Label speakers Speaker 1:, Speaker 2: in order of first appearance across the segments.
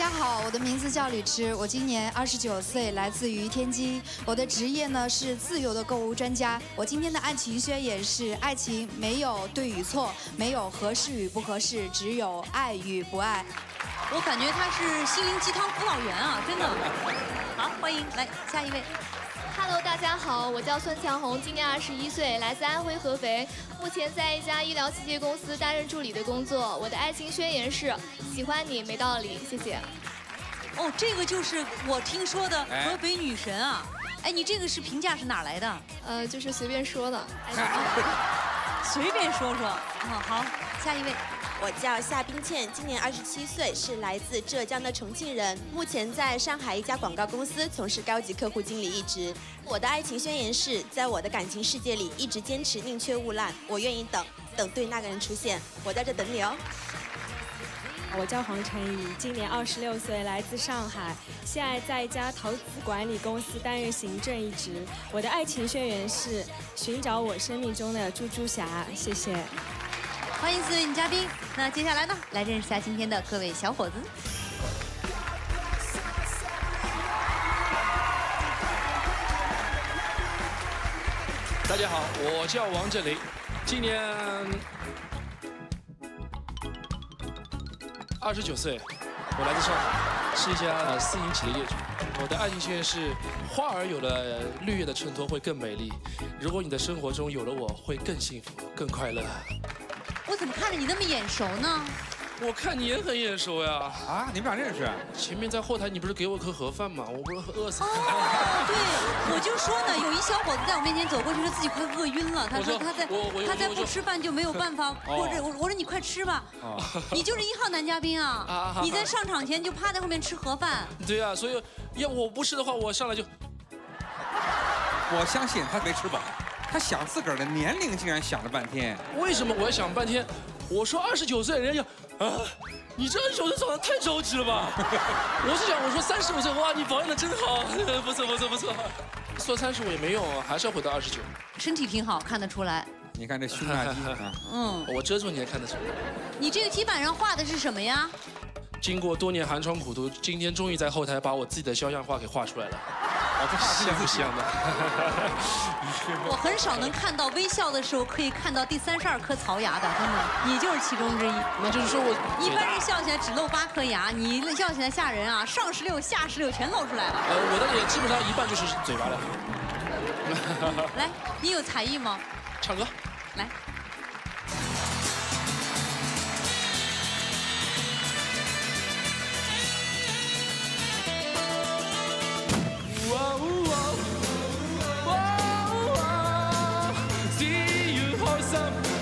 Speaker 1: 大家好，我的名字叫李芝，我今年二十九岁，来自于天津。我的职业呢是自由的购物专家。我今天的爱情宣言是：爱情没有对与错，没有合适与不合适，只有爱与不爱。
Speaker 2: 我感觉他是心灵鸡汤辅导员啊，真的。好，欢迎来下一位。
Speaker 3: Hello，大家好，我叫孙强红，今年二十一岁，来自安徽合肥，目前在一家医疗器械公司担任助理的工作。我的爱情宣言是：喜欢你没道理，谢谢。
Speaker 2: 哦，这个就是我听说的
Speaker 4: 哎
Speaker 2: 河北女神啊。哎，你这个是评价是哪来的？
Speaker 3: 呃，就是随便说的。
Speaker 2: 随便说说。嗯，好，下一位。
Speaker 5: 我叫夏冰倩，今年二十七岁，是来自浙江的重庆人，目前在上海一家广告公司从事高级客户经理一职。我的爱情宣言是在我的感情世界里一直坚持宁缺毋滥，我愿意等，等对那个人出现，我在这等你哦。
Speaker 6: 我叫黄晨怡，今年二十六岁，来自上海，现在在一家投资管理公司担任行政一职。我的爱情宣言是寻找我生命中的猪猪侠，谢谢。
Speaker 2: 欢迎四位女嘉宾。那接下来呢，来认识下今天的各位小伙子。
Speaker 7: 大家好，我叫王振林，今年二十九岁，我来自上海，是一家私营企业业主。我的爱情宣言是：花儿有了绿叶的衬托会更美丽。如果你的生活中有了我，会更幸福、更快乐。
Speaker 2: 我怎么看着你那么眼熟呢？
Speaker 7: 我看你也很眼熟呀。
Speaker 4: 啊，你们俩认识？
Speaker 7: 前面在后台你不是给我颗盒饭吗？我不是饿死了。
Speaker 2: 哦，对，我就说呢，有一小伙子在我面前走过去，说自己快饿晕了。他
Speaker 7: 说
Speaker 2: 说他在
Speaker 7: 我我
Speaker 2: 他在不吃饭就没有办法 过日。我我说你快吃吧，
Speaker 4: 哦
Speaker 2: 你就是一号男嘉宾啊
Speaker 7: 啊！
Speaker 2: 你在上场前就趴在后面吃盒饭。
Speaker 7: 对啊，所以要我不吃的话，我上来就
Speaker 4: 我相信他没吃饱，他想自个儿的年龄竟然想了半天。
Speaker 7: 为什么我要想半天？我说二十九岁，人家就啊，你这二十九岁长得太着急了吧？我是想我说三十五岁，哇，你保养的真好，不错不错不错。说三十五也没用啊，还是要回到二十九。
Speaker 2: 身体挺好，看得出来。
Speaker 4: 你看这胸大肌 啊，
Speaker 2: 嗯，
Speaker 7: 我遮住你也看得出来。
Speaker 2: 你这个题板上画的是什么呀？
Speaker 7: 经过多年寒窗苦读，今天终于在后台把我自己的肖像画给画出来了。
Speaker 4: 哦，这画
Speaker 7: 像不香的？
Speaker 2: 我很少能看到微笑的时候可以看到第三十二颗槽牙的，真的，你就是其中之一。
Speaker 7: 那就是说我
Speaker 2: 一般人笑起来只露八颗牙，你笑起来吓人啊，上十六下十六全露出来了。
Speaker 7: 呃，我的脸基本上一半就是嘴巴了。
Speaker 2: 来，你有才艺吗？
Speaker 7: 唱歌。
Speaker 2: 来。
Speaker 7: 只要开心，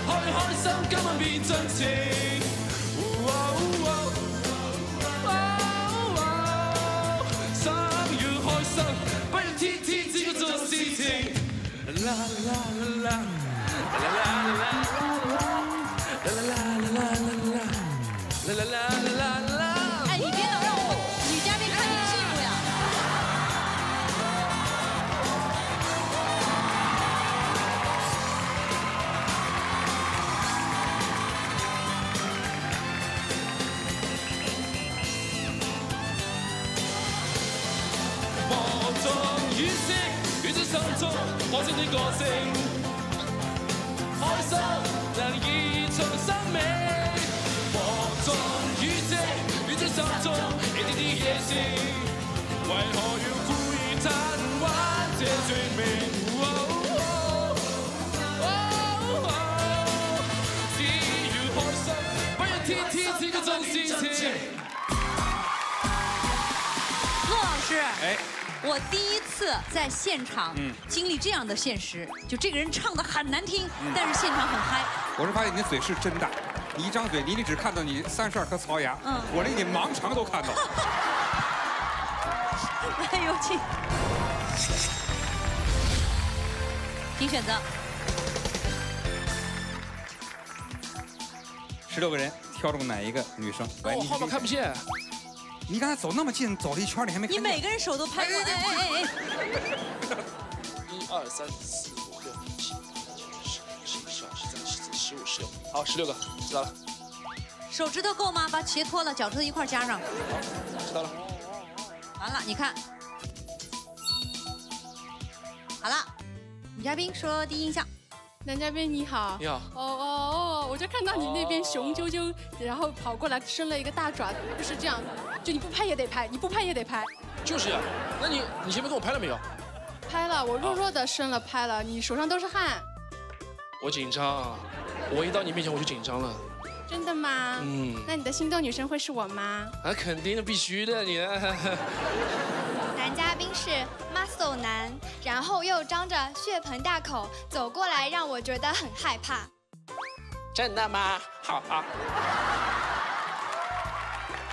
Speaker 7: 开开心，今晚变真情。中可惜的個性，開心能延長生命。望中雨色，於這心中一點點野性，為何要故意貪玩這罪名？只要開心，不要天天只顧做事情。
Speaker 2: 陆老師，
Speaker 4: 哎，
Speaker 2: 我第在现
Speaker 4: 场
Speaker 2: 经历这样的现实，就这个人唱的很难听，但是现场很嗨。
Speaker 4: 我是发现你的嘴是真大，你一张嘴，你你只看到你三十二颗槽牙，
Speaker 2: 嗯，
Speaker 4: 我连你盲肠都看到。
Speaker 2: 来，有请，请选择。
Speaker 4: 十六个人挑中哪一个女生？哦，
Speaker 7: 后面看不见。
Speaker 4: 你刚才走那么近，走了一圈，你还没
Speaker 2: 你每个人手都拍过，哎哎哎哎，
Speaker 7: 一二三四五六七八九十十一十二十三十四十五十六，好，十六个，知道了。
Speaker 2: 手指头够吗？把鞋脱了，脚趾头一块加上。
Speaker 7: 好知道了。
Speaker 2: 完了，你看。好了，女嘉宾说第一印象。
Speaker 8: 男嘉宾你好。
Speaker 7: 你好。
Speaker 8: 哦哦哦，我就看到你那边雄赳赳，然后跑过来伸了一个大爪，就是这样，就你不拍也得拍，你不拍也得拍。
Speaker 7: 就是呀，那你你前面跟我拍了没有？
Speaker 8: 拍了，我弱弱的伸了拍了，你手上都是汗。
Speaker 7: 我紧张，我一到你面前我就紧张了。
Speaker 8: 真的吗？嗯。那你的心动女生会是我吗？
Speaker 7: 啊，肯定的，必须的，你。
Speaker 3: 男嘉宾是 muscle 男，然后又张着血盆大口走过来，让我觉得很害怕。
Speaker 7: 真的吗？好好。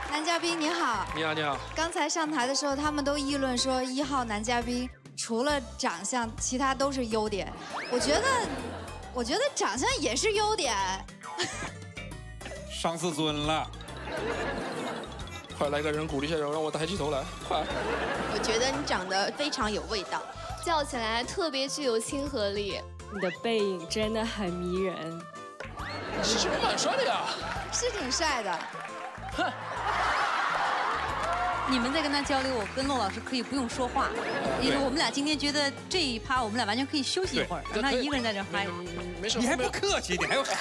Speaker 9: 男嘉宾你好。
Speaker 7: 你好，你好。
Speaker 9: 刚才上台的时候，他们都议论说一号男嘉宾除了长相，其他都是优点。我觉得，我觉得长相也是优点。
Speaker 4: 伤自尊了，
Speaker 7: 快来个人鼓励一下，让我抬起头来，快！
Speaker 5: 我觉得你长得非常有味道，
Speaker 3: 叫起来特别具有亲和力。
Speaker 6: 你的背影真的很迷人，
Speaker 7: 是不是蛮帅的呀？
Speaker 9: 是挺帅的。哼！
Speaker 2: 你们在跟他交流，我跟骆老师可以不用说话，因为我们俩今天觉得这一趴我们俩完全可以休息一会儿，让他一个人在这嗨。
Speaker 7: 没事，
Speaker 4: 你还不客气，你还要可以。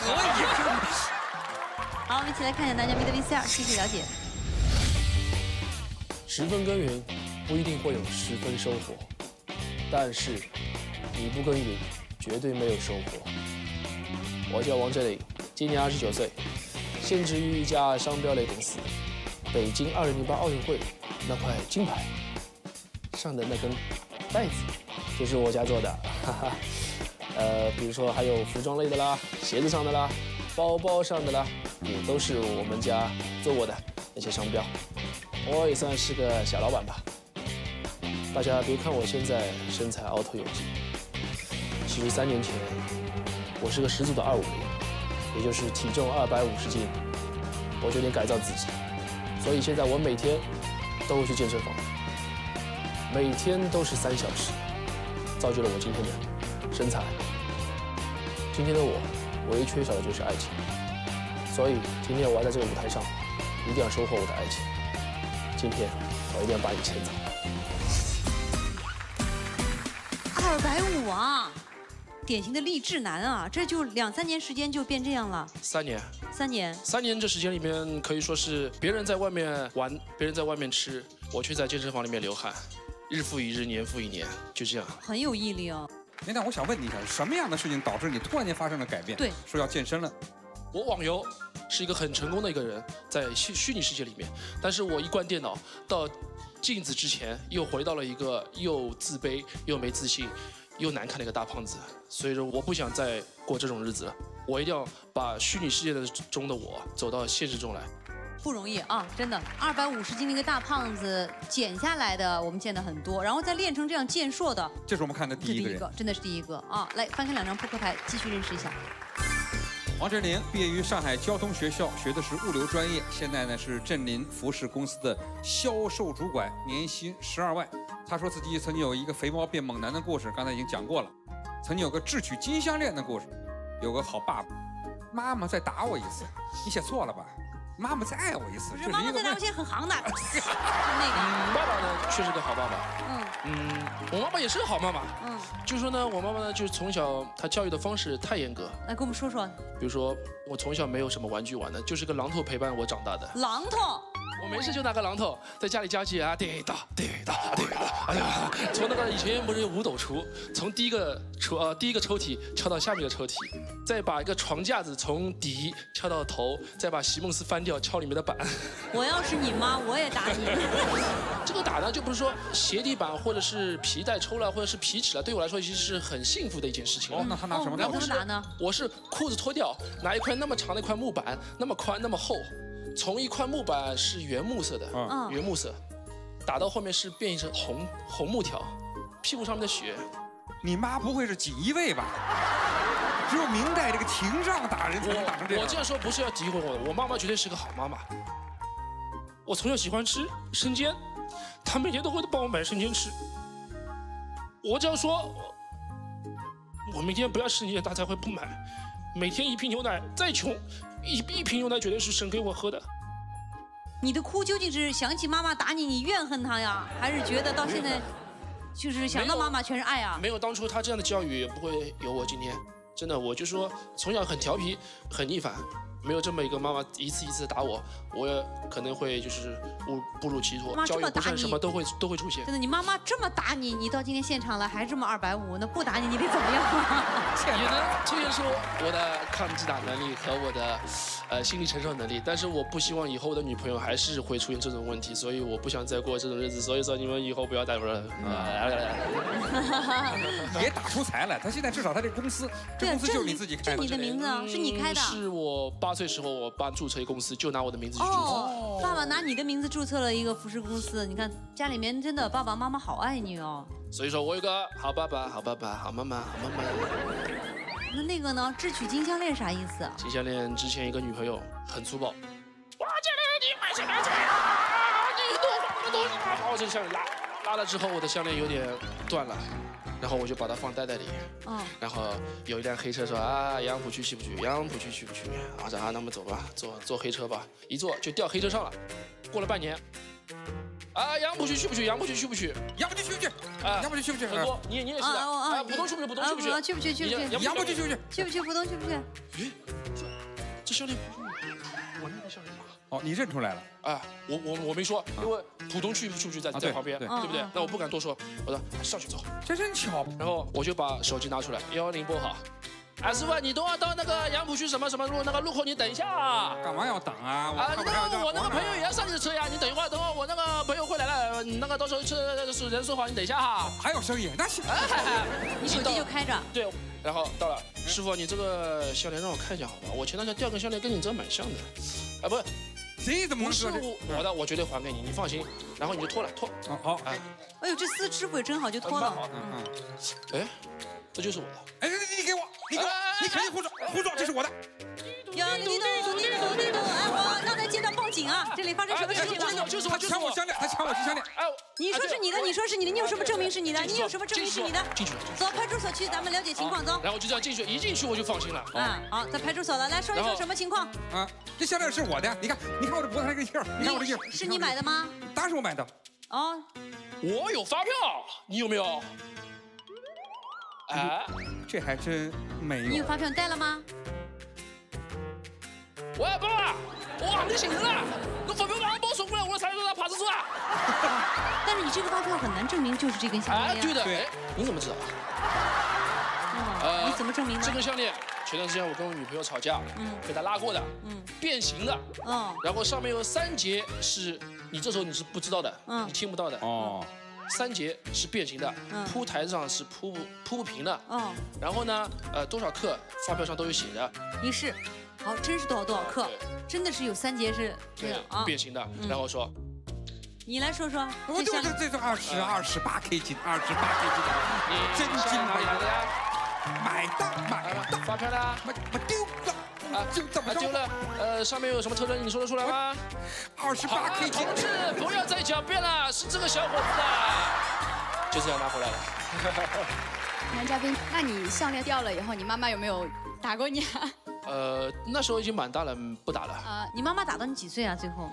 Speaker 2: 好，我们一起来看一下男嘉宾的 VCR，继续了解。
Speaker 10: 十分耕耘，不一定会有十分收获，但是你不耕耘，绝对没有收获。我叫王哲林，今年二十九岁，现职于一家商标类公司。北京二零零八奥运会那块金牌上的那根带子，就是我家做的。哈哈。呃，比如说还有服装类的啦，鞋子上的啦，包包上的啦。也都是我们家做过的那些商标，我也算是个小老板吧。大家别看我现在身材凹凸有致，其实三年前我是个十足的二五零，也就是体重二百五十斤。我决定改造自己，所以现在我每天都会去健身房，每天都是三小时，造就了我今天的身材。今天的我唯一缺少的就是爱情。所以今天我要在这个舞台上，一定要收获我的爱情。今天我一定要把你牵走。
Speaker 2: 二百五啊，典型的励志男啊，这就两三年时间就变这样了。
Speaker 7: 三年。
Speaker 2: 三年。
Speaker 7: 三年这时间里面，可以说是别人在外面玩，别人在外面吃，我却在健身房里面流汗，日复一日，年复一年，就这样。
Speaker 2: 很有毅力哦。
Speaker 4: 哎，那我想问你一下，什么样的事情导致你突然间发生了改变？
Speaker 2: 对，
Speaker 4: 说要健身了。
Speaker 7: 我网游是一个很成功的一个人，在虚虚拟世界里面，但是我一关电脑，到镜子之前又回到了一个又自卑又没自信又难看的一个大胖子，所以说我不想再过这种日子了，我一定要把虚拟世界的中的我走到现实中来，
Speaker 2: 不容易啊，真的，二百五十斤的一个大胖子减下来的我们见的很多，然后再练成这样健硕的，
Speaker 4: 这是我们看的第一个人，
Speaker 2: 真的是第一个。啊，来翻开两张扑克牌，继续认识一下。
Speaker 4: 王振林毕业于上海交通学校，学的是物流专业。现在呢是振林服饰公司的销售主管，年薪十二万。他说自己曾经有一个肥猫变猛男的故事，刚才已经讲过了。曾经有个智取金项链的故事，有个好爸爸，妈妈再打我一次，你写错了吧？妈妈再爱我一次，
Speaker 2: 妈妈再爱我现在很行的。那
Speaker 7: 个嗯爸爸呢，确实个好爸爸。嗯嗯，我妈妈也是个好妈妈。嗯，就说呢，我妈妈呢，就是从小她教育的方式太严格。
Speaker 2: 来跟我们说说。
Speaker 7: 比如说，我从小没有什么玩具玩的，就是个榔头陪伴我长大的。
Speaker 2: 榔头。
Speaker 7: 我没事就拿个榔头在家里家具啊，滴答滴答滴答，哎呀，从那个以前不是有五斗橱，从第一个橱呃第一个抽屉敲到下面的抽屉，再把一个床架子从底敲到头，再把席梦思翻掉敲里面的板。
Speaker 2: 我要是你妈，我也打你。
Speaker 7: 这个打呢，就不是说鞋底板或者是皮带抽了或者是皮尺了，对我来说其实是很幸福的一件事情。
Speaker 4: 哦，那他拿什么？
Speaker 2: 那怎么打呢？
Speaker 7: 我是裤子脱掉，拿一块那么长的一块木板，那么宽那么厚。从一块木板是原木色的，嗯，原木色，打到后面是变成红红木条，屁股上面的血。
Speaker 4: 你妈不会是锦衣卫吧？只有明代这个廷杖打人才能打成这样。
Speaker 7: 我这样说不是要诋毁我，我妈妈绝对是个好妈妈。我从小喜欢吃生煎，她每天都会帮我买生煎吃。我只要说，我明天不要吃生煎，她才会不买。每天一瓶牛奶，再穷。一一瓶牛奶绝对是省给我喝的。
Speaker 2: 你的哭究竟是想起妈妈打你，你怨恨她呀，还是觉得到现在就是想到妈妈全是爱啊？
Speaker 7: 没有当初她这样的教育，也不会有我今天。真的，我就说从小很调皮，很逆反。没有这么一个妈妈一次一次打我，我也可能会就是误步入歧途，教育不慎什么都会都会出现。
Speaker 2: 真的，你妈妈这么打你，你到今天现场了还这么二百五，那不打你你得怎么样？
Speaker 7: 也能凸显出我的抗击打能力和我的呃心理承受能力。但是我不希望以后我的女朋友还是会出现这种问题，所以我不想再过这种日子。所以说你们以后不要打我了。
Speaker 4: 也打出财来，他现在至少他这公司，这公司就是你自己开
Speaker 2: 的，你的名字是你开的。
Speaker 7: 是我八岁时候我爸注册一公司，就拿我的名字去注册。
Speaker 2: 爸爸拿你的名字注册了一个服饰公司，你看家里面真的爸爸妈妈好爱你哦。
Speaker 7: 所以说我有个好爸爸、好爸爸、好妈妈、好妈妈。
Speaker 2: 那那个呢？智取金项链啥意思？
Speaker 7: 金项链之前一个女朋友很粗暴。我这里你买什么钱你多放那么多，把我这项链拉拉了之后，我的项链有点断了。然后我就把它放袋袋里，嗯，然后有一辆黑车说啊，杨浦区去不去？杨浦区去不去？我说啊，那么走吧，坐坐黑车吧。一坐就掉黑车上了。过了半年，啊，杨浦区去不去？杨浦区去不去？
Speaker 4: 杨浦区去不去？啊，杨浦区去不去？
Speaker 7: 很多，你你也是的。啊，浦东去不去？浦东去不去？
Speaker 2: 去不去？去不去？
Speaker 4: 杨浦区去不去？
Speaker 2: 去不去？浦东去不去？咦，
Speaker 7: 这这项链不是我那个项链吗？
Speaker 4: 哦，你认出来了？
Speaker 7: 啊，我我我没说，因为浦东去去不去在在旁边，对不对？那我不敢多说，我说上去走，
Speaker 4: 这真巧。
Speaker 7: 然后我就把手机拿出来，幺幺零拨号。哎，师傅，你等会到那个杨浦区什么什么路那个路口，你等一下啊。
Speaker 4: 干嘛要等啊？
Speaker 7: 啊，那个我那个朋友也要上你的车呀，你等一会儿，等会儿我那个朋友会来了，你那个到时候车是人说好，你等一下哈。
Speaker 4: 还有生意，那行。
Speaker 2: 你手机就开着。
Speaker 7: 对，然后到了，师傅，你这个项链让我看一下好吧？我前段时间掉个项链跟你这蛮像的，啊不。
Speaker 4: 这怎么
Speaker 7: 不是我的？我绝对还给你，你放心。然后你就脱了，脱。
Speaker 4: 好，哎，
Speaker 2: 哎呦，这丝织也真好，就脱了。嗯
Speaker 7: 嗯。哎，这就是我的。
Speaker 4: 哎，你给我，你给我，你肯定胡说，胡说，这是我的。
Speaker 2: 呀，你的，你的，你的，哎，我让他接到报警啊！这里发生什么事情了？
Speaker 7: 就是
Speaker 4: 他抢我项链，他抢我金项链。哎，
Speaker 2: 你说是你的，你说是你的，你有什么证明是你的？你有什么证明是你的？
Speaker 7: 进去。
Speaker 2: 走，派出所去，咱们了解情况。走。
Speaker 7: 然后就这样进去，一进去我就放心了。
Speaker 2: 啊，好，在派出所了，来说一说什么情况？啊，
Speaker 4: 这项链是我的，你看，你看我这脖子上这个印儿，你看我这印儿，
Speaker 2: 是你买的吗？
Speaker 4: 当然是我买的。哦，
Speaker 7: 我有发票，你有没有？
Speaker 4: 哎，这还真没有。
Speaker 2: 你有发票带了吗？
Speaker 7: 喂，爸爸，哇，你醒人了？那发票马上帮我送过来，我才让他派出所。
Speaker 2: 但是你这个发票很难证明就是这根项链。
Speaker 7: 哎，对的。对，你怎么知道？
Speaker 2: 呃，你怎么证明呢？
Speaker 7: 这根项链，前段时间我跟我女朋友吵架，嗯，被她拉过的，嗯，变形的，嗯，然后上面有三节是你这时候你是不知道的，嗯，你听不到的，哦，三节是变形的，嗯，铺台上是铺不铺不平的，嗯，然后呢，呃，多少克发票上都有写的。
Speaker 2: 你是。好，真是多少多少克？真的是有三节是这样啊，
Speaker 7: 变形的。然后说，
Speaker 2: 你来说说，
Speaker 4: 我这这这是二十二十八 K 金，二十八 K 金，真金
Speaker 7: 买的呀？
Speaker 4: 买的买的，
Speaker 7: 发票呢？
Speaker 4: 没没丢了啊？就怎么
Speaker 7: 丢了？呃，上面有什么特征？你说得出来吗？
Speaker 4: 二十八。
Speaker 7: 同志，不要再狡辩了，是这个小伙子的，就这样拿回来了。
Speaker 9: 男嘉宾，那你项链掉了以后，你妈妈有没有打过你啊？
Speaker 7: 呃，那时候已经蛮大了，不打了。啊，
Speaker 2: 你妈妈打到你几岁啊？最后？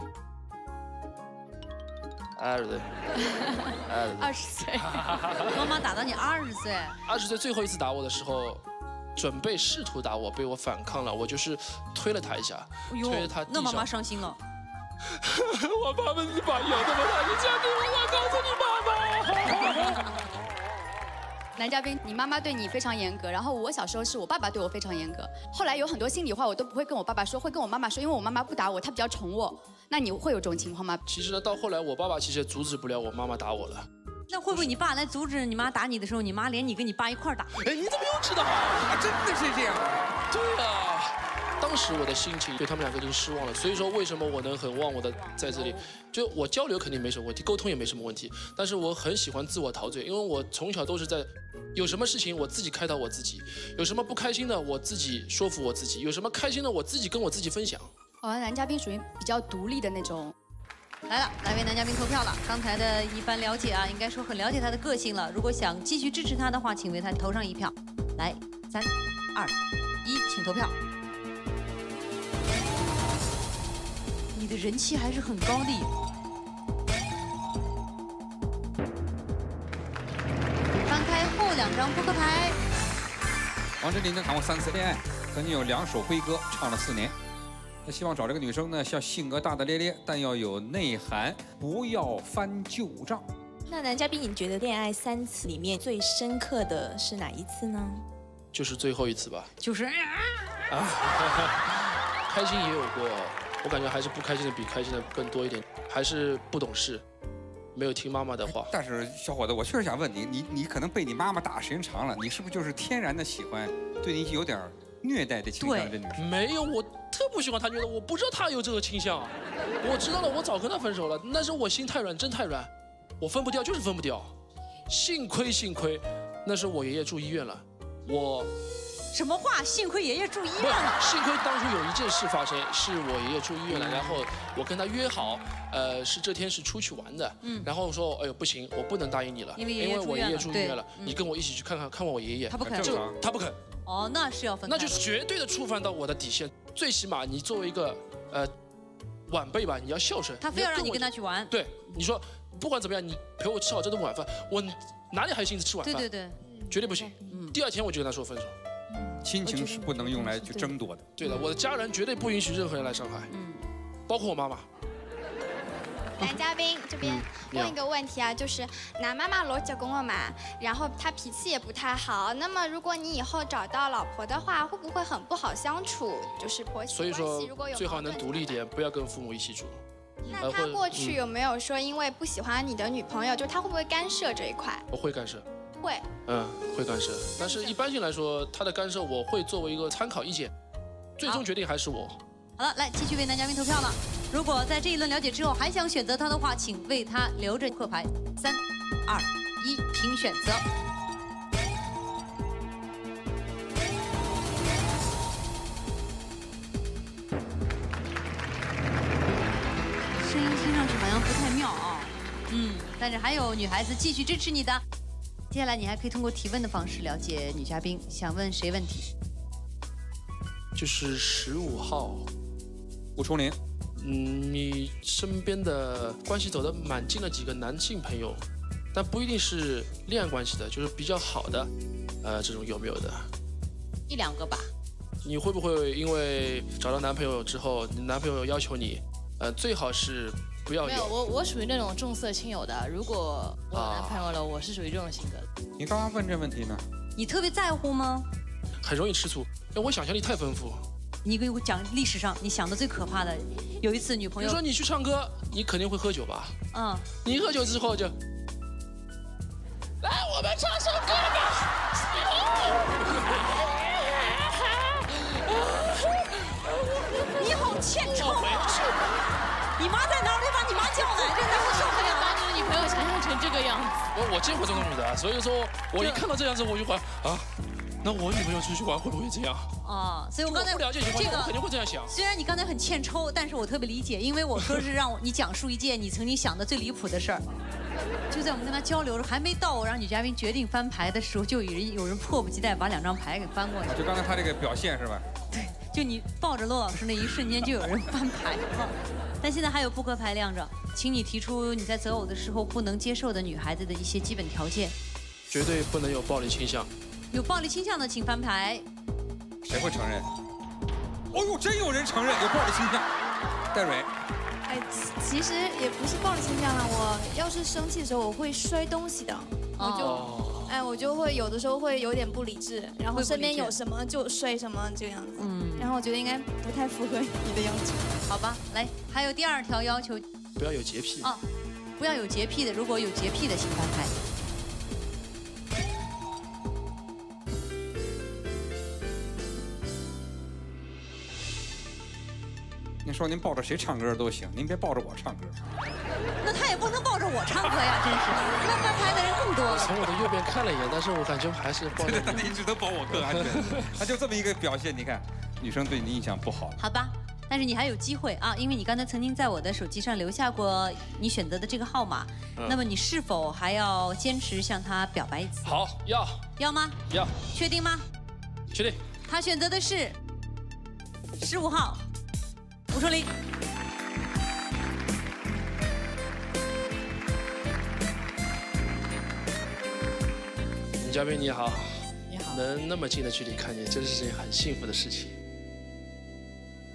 Speaker 7: 二十岁。
Speaker 9: 二十岁。
Speaker 2: 妈妈打到你二十岁。
Speaker 7: 二十岁最后一次打我的时候，准备试图打我，被我反抗了。我就是推了他一下，推了他。
Speaker 2: 那妈妈伤心了。
Speaker 7: 我爸爸，你把药这么大，你嫁给我，我告诉你爸爸。
Speaker 9: 男嘉宾，你妈妈对你非常严格，然后我小时候是我爸爸对我非常严格。后来有很多心里话我都不会跟我爸爸说，会跟我妈妈说，因为我妈妈不打我，她比较宠我。那你会有这种情况吗？
Speaker 7: 其实呢，到后来我爸爸其实阻止不了我妈妈打我了。
Speaker 2: 那会不会你爸来阻止你妈打你的时候，你妈连你跟你爸一块打？
Speaker 7: 哎，你怎么又知道
Speaker 4: 啊？真的是这样？
Speaker 7: 对啊。当时我的心情对他们两个已经失望了，所以说为什么我能很忘我的在这里？就我交流肯定没什么问题，沟通也没什么问题，但是我很喜欢自我陶醉，因为我从小都是在有什么事情我自己开导我自己，有什么不开心的我自己说服我自己，有什么开心的我自己跟我自己分享。
Speaker 9: 哦，男嘉宾属于比较独立的那种。
Speaker 2: 来了，来为男嘉宾投票了。刚才的一番了解啊，应该说很了解他的个性了。如果想继续支持他的话，请为他投上一票。来，三、二、一，请投票。你的人气还是很高的。翻开后两张扑克牌，
Speaker 4: 王志林呢谈过三次恋爱，曾经有两首辉歌唱了四年。他希望找这个女生呢，像性格大大咧咧，但要有内涵，不要翻旧账。
Speaker 5: 那男嘉宾，你觉得恋爱三次里面最深刻的是哪一次呢？
Speaker 7: 就是最后一次吧。
Speaker 2: 就是啊，
Speaker 7: 开心也有过，我感觉还是不开心的比开心的更多一点，还是不懂事，没有听妈妈的话。
Speaker 4: 但是小伙子，我确实想问你，你你可能被你妈妈打时间长了，你是不是就是天然的喜欢，对你有点虐待的倾向？的女生
Speaker 7: 没有，我特不喜欢他虐待，我不知道他有这个倾向。我知道了，我早跟他分手了，那时候我心太软，真太软，我分不掉，就是分不掉。幸亏幸亏，那时候我爷爷住医院了，我
Speaker 2: 什么话？幸亏爷爷住医院了。
Speaker 7: 幸亏当初有一件事发生，是我爷爷住医院了，然后我跟他约好，呃，是这天是出去玩的，
Speaker 2: 嗯
Speaker 7: 然后我说，哎呦不行，我不能答应你了，
Speaker 2: 因为爷爷
Speaker 7: 我爷爷
Speaker 2: 住院了
Speaker 7: 住医院了，你跟我一起去看看看望我爷爷，
Speaker 2: 他不肯
Speaker 7: 这他不肯，
Speaker 2: 哦，那是要分开。
Speaker 7: 那就绝对的触犯到我的底线，最起码你作为一个呃晚辈吧，你要孝顺，
Speaker 2: 他非要让你跟他去玩。
Speaker 7: 对，你说不管怎么样，你陪我吃好这顿晚饭，我哪里还有心思吃晚饭？
Speaker 2: 对对对，
Speaker 7: 绝对不行。第二天我就跟他说分手。
Speaker 4: 亲情是不能用来去争夺的。
Speaker 7: 对的，我的家人绝对不允许任何人来伤害，
Speaker 2: 嗯，
Speaker 7: 包括我妈妈。
Speaker 11: 男嘉宾这边问一个问题啊，就是男妈妈罗结婚了嘛，然后他脾气也不太好。那么如果你以后找到老婆的话，会不会很不好相处？就是婆媳关系如果有
Speaker 7: 最好能独立一点，不要跟父母一起住。
Speaker 11: 那他过去
Speaker 7: 嗯
Speaker 11: 有没有说因为不喜欢你的女朋友，就他会不会干涉这一块？
Speaker 7: 我会干涉，
Speaker 11: 会。
Speaker 7: 嗯，会干涉。但是一般性来说，他的干涉我会作为一个参考意见，最终决定还是我。
Speaker 2: 好了，来继续为男嘉宾投票了。如果在这一轮了解之后还想选择他的话，请为他留着扑克牌。三、二、一，请选择。声音听上去好像不太妙啊。嗯，但是还有女孩子继续支持你的。接下来你还可以通过提问的方式了解女嘉宾想问谁问题。
Speaker 7: 就是十五号，
Speaker 4: 吴崇林。
Speaker 7: 嗯，你身边的关系走得蛮近的几个男性朋友，但不一定是恋爱关系的，就是比较好的，呃，这种有没有的？
Speaker 2: 一两个吧。
Speaker 7: 你会不会因为找到男朋友之后，你男朋友要求你，呃，最好是不要
Speaker 12: 没有，我我属于那种重色轻友的。如果我有男朋友了，我是属于这种性格的。
Speaker 4: 你刚刚问这问题呢？
Speaker 2: 你特别在乎吗？
Speaker 7: 很容易吃醋，因为我想象力太丰富。
Speaker 2: 你给我讲历史上你想的最可怕的，有一次女朋友。
Speaker 7: 你说你去唱歌，你肯定会喝酒吧？
Speaker 2: 嗯。
Speaker 7: 你喝酒之后就，来，我们唱首歌吧
Speaker 2: 你好欠抽啊！你妈在哪儿？得把你妈叫来，这男的受不了。
Speaker 12: 把你的女朋友想象成这个样子。
Speaker 7: 我我见过这种女的，所以说我一看到这样子我就怀啊，那我女朋友出去玩会不会这样？
Speaker 2: 啊，所以我刚才
Speaker 7: 不了解情况，我肯定会这样想。
Speaker 2: 虽然你刚才很欠抽，但是我特别理解，因为我说是让我你讲述一件你曾经想的最离谱的事儿。就在我们跟他交流，还没到我让女嘉宾决定翻牌的时候，就有人有人迫不及待把两张牌给翻过来。
Speaker 4: 就刚才他这个表现是吧？
Speaker 2: 对就你抱着骆老师那一瞬间，就有人翻牌了。但现在还有扑克牌亮着，请你提出你在择偶的时候不能接受的女孩子的一些基本条件。
Speaker 7: 绝对不能有暴力倾向。
Speaker 2: 有暴力倾向的请翻牌。
Speaker 4: 谁会承认？哦呦，真有人承认有暴力倾向。戴蕊，
Speaker 13: 哎，其其实也不是暴力倾向啦，我要是生气的时候，我会摔东西的，我就，
Speaker 7: 哦
Speaker 13: 哎，我就会有的时候会有点不理智，然后身边有什么就摔什么这个样子，
Speaker 2: 嗯，
Speaker 13: 然后我觉得应该不太符合你的要求。
Speaker 2: 好吧，来，还有第二条要求
Speaker 7: 不要有洁癖。
Speaker 2: 啊，不要有洁癖的，如果有洁癖的请翻牌。
Speaker 4: 您说您抱着谁唱歌都行，您别抱着我唱歌。
Speaker 2: 那他也不能抱着我唱歌呀，真是。那翻牌的人更多了。
Speaker 7: 从我的右边看了一眼，但是我感觉还是抱着
Speaker 4: 你只能保我更安全。他就这么一个表现，你看，女生对你印象不好。
Speaker 2: 好吧，但是你还有机会啊，因为你刚才曾经在我的手机上留下过你选择的这个号码，
Speaker 7: 嗯
Speaker 2: 那么你是否还要坚持向他表白一次？
Speaker 7: 好，要
Speaker 2: 要吗？
Speaker 7: 要，
Speaker 2: 确定吗？
Speaker 7: 确定。
Speaker 2: 他选择的是十五号，吴春林。
Speaker 7: 女嘉宾你好，
Speaker 12: 你好，
Speaker 7: 能那么近的距离看你，真是件很幸福的事情。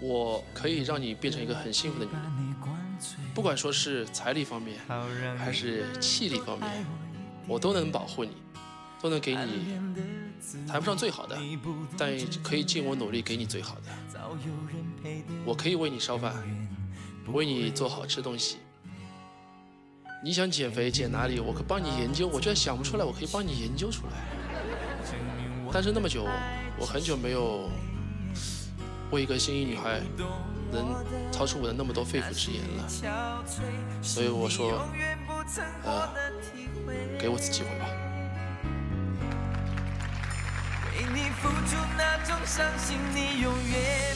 Speaker 7: 我可以让你变成一个很幸福的女人，不管说是财力方面，还是气力方面，我都能保护你。都能给你谈不上最好的，但可以尽我努力给你最好的。我可以为你烧饭，为你做好吃东西。你想减肥减哪里，我可帮你研究。我居然想不出来，我可以帮你研究出来。单身那么久，我很久没有为一个心仪女孩能掏出我的那么多肺腑之言了，所以我说，呃，给我次机会吧。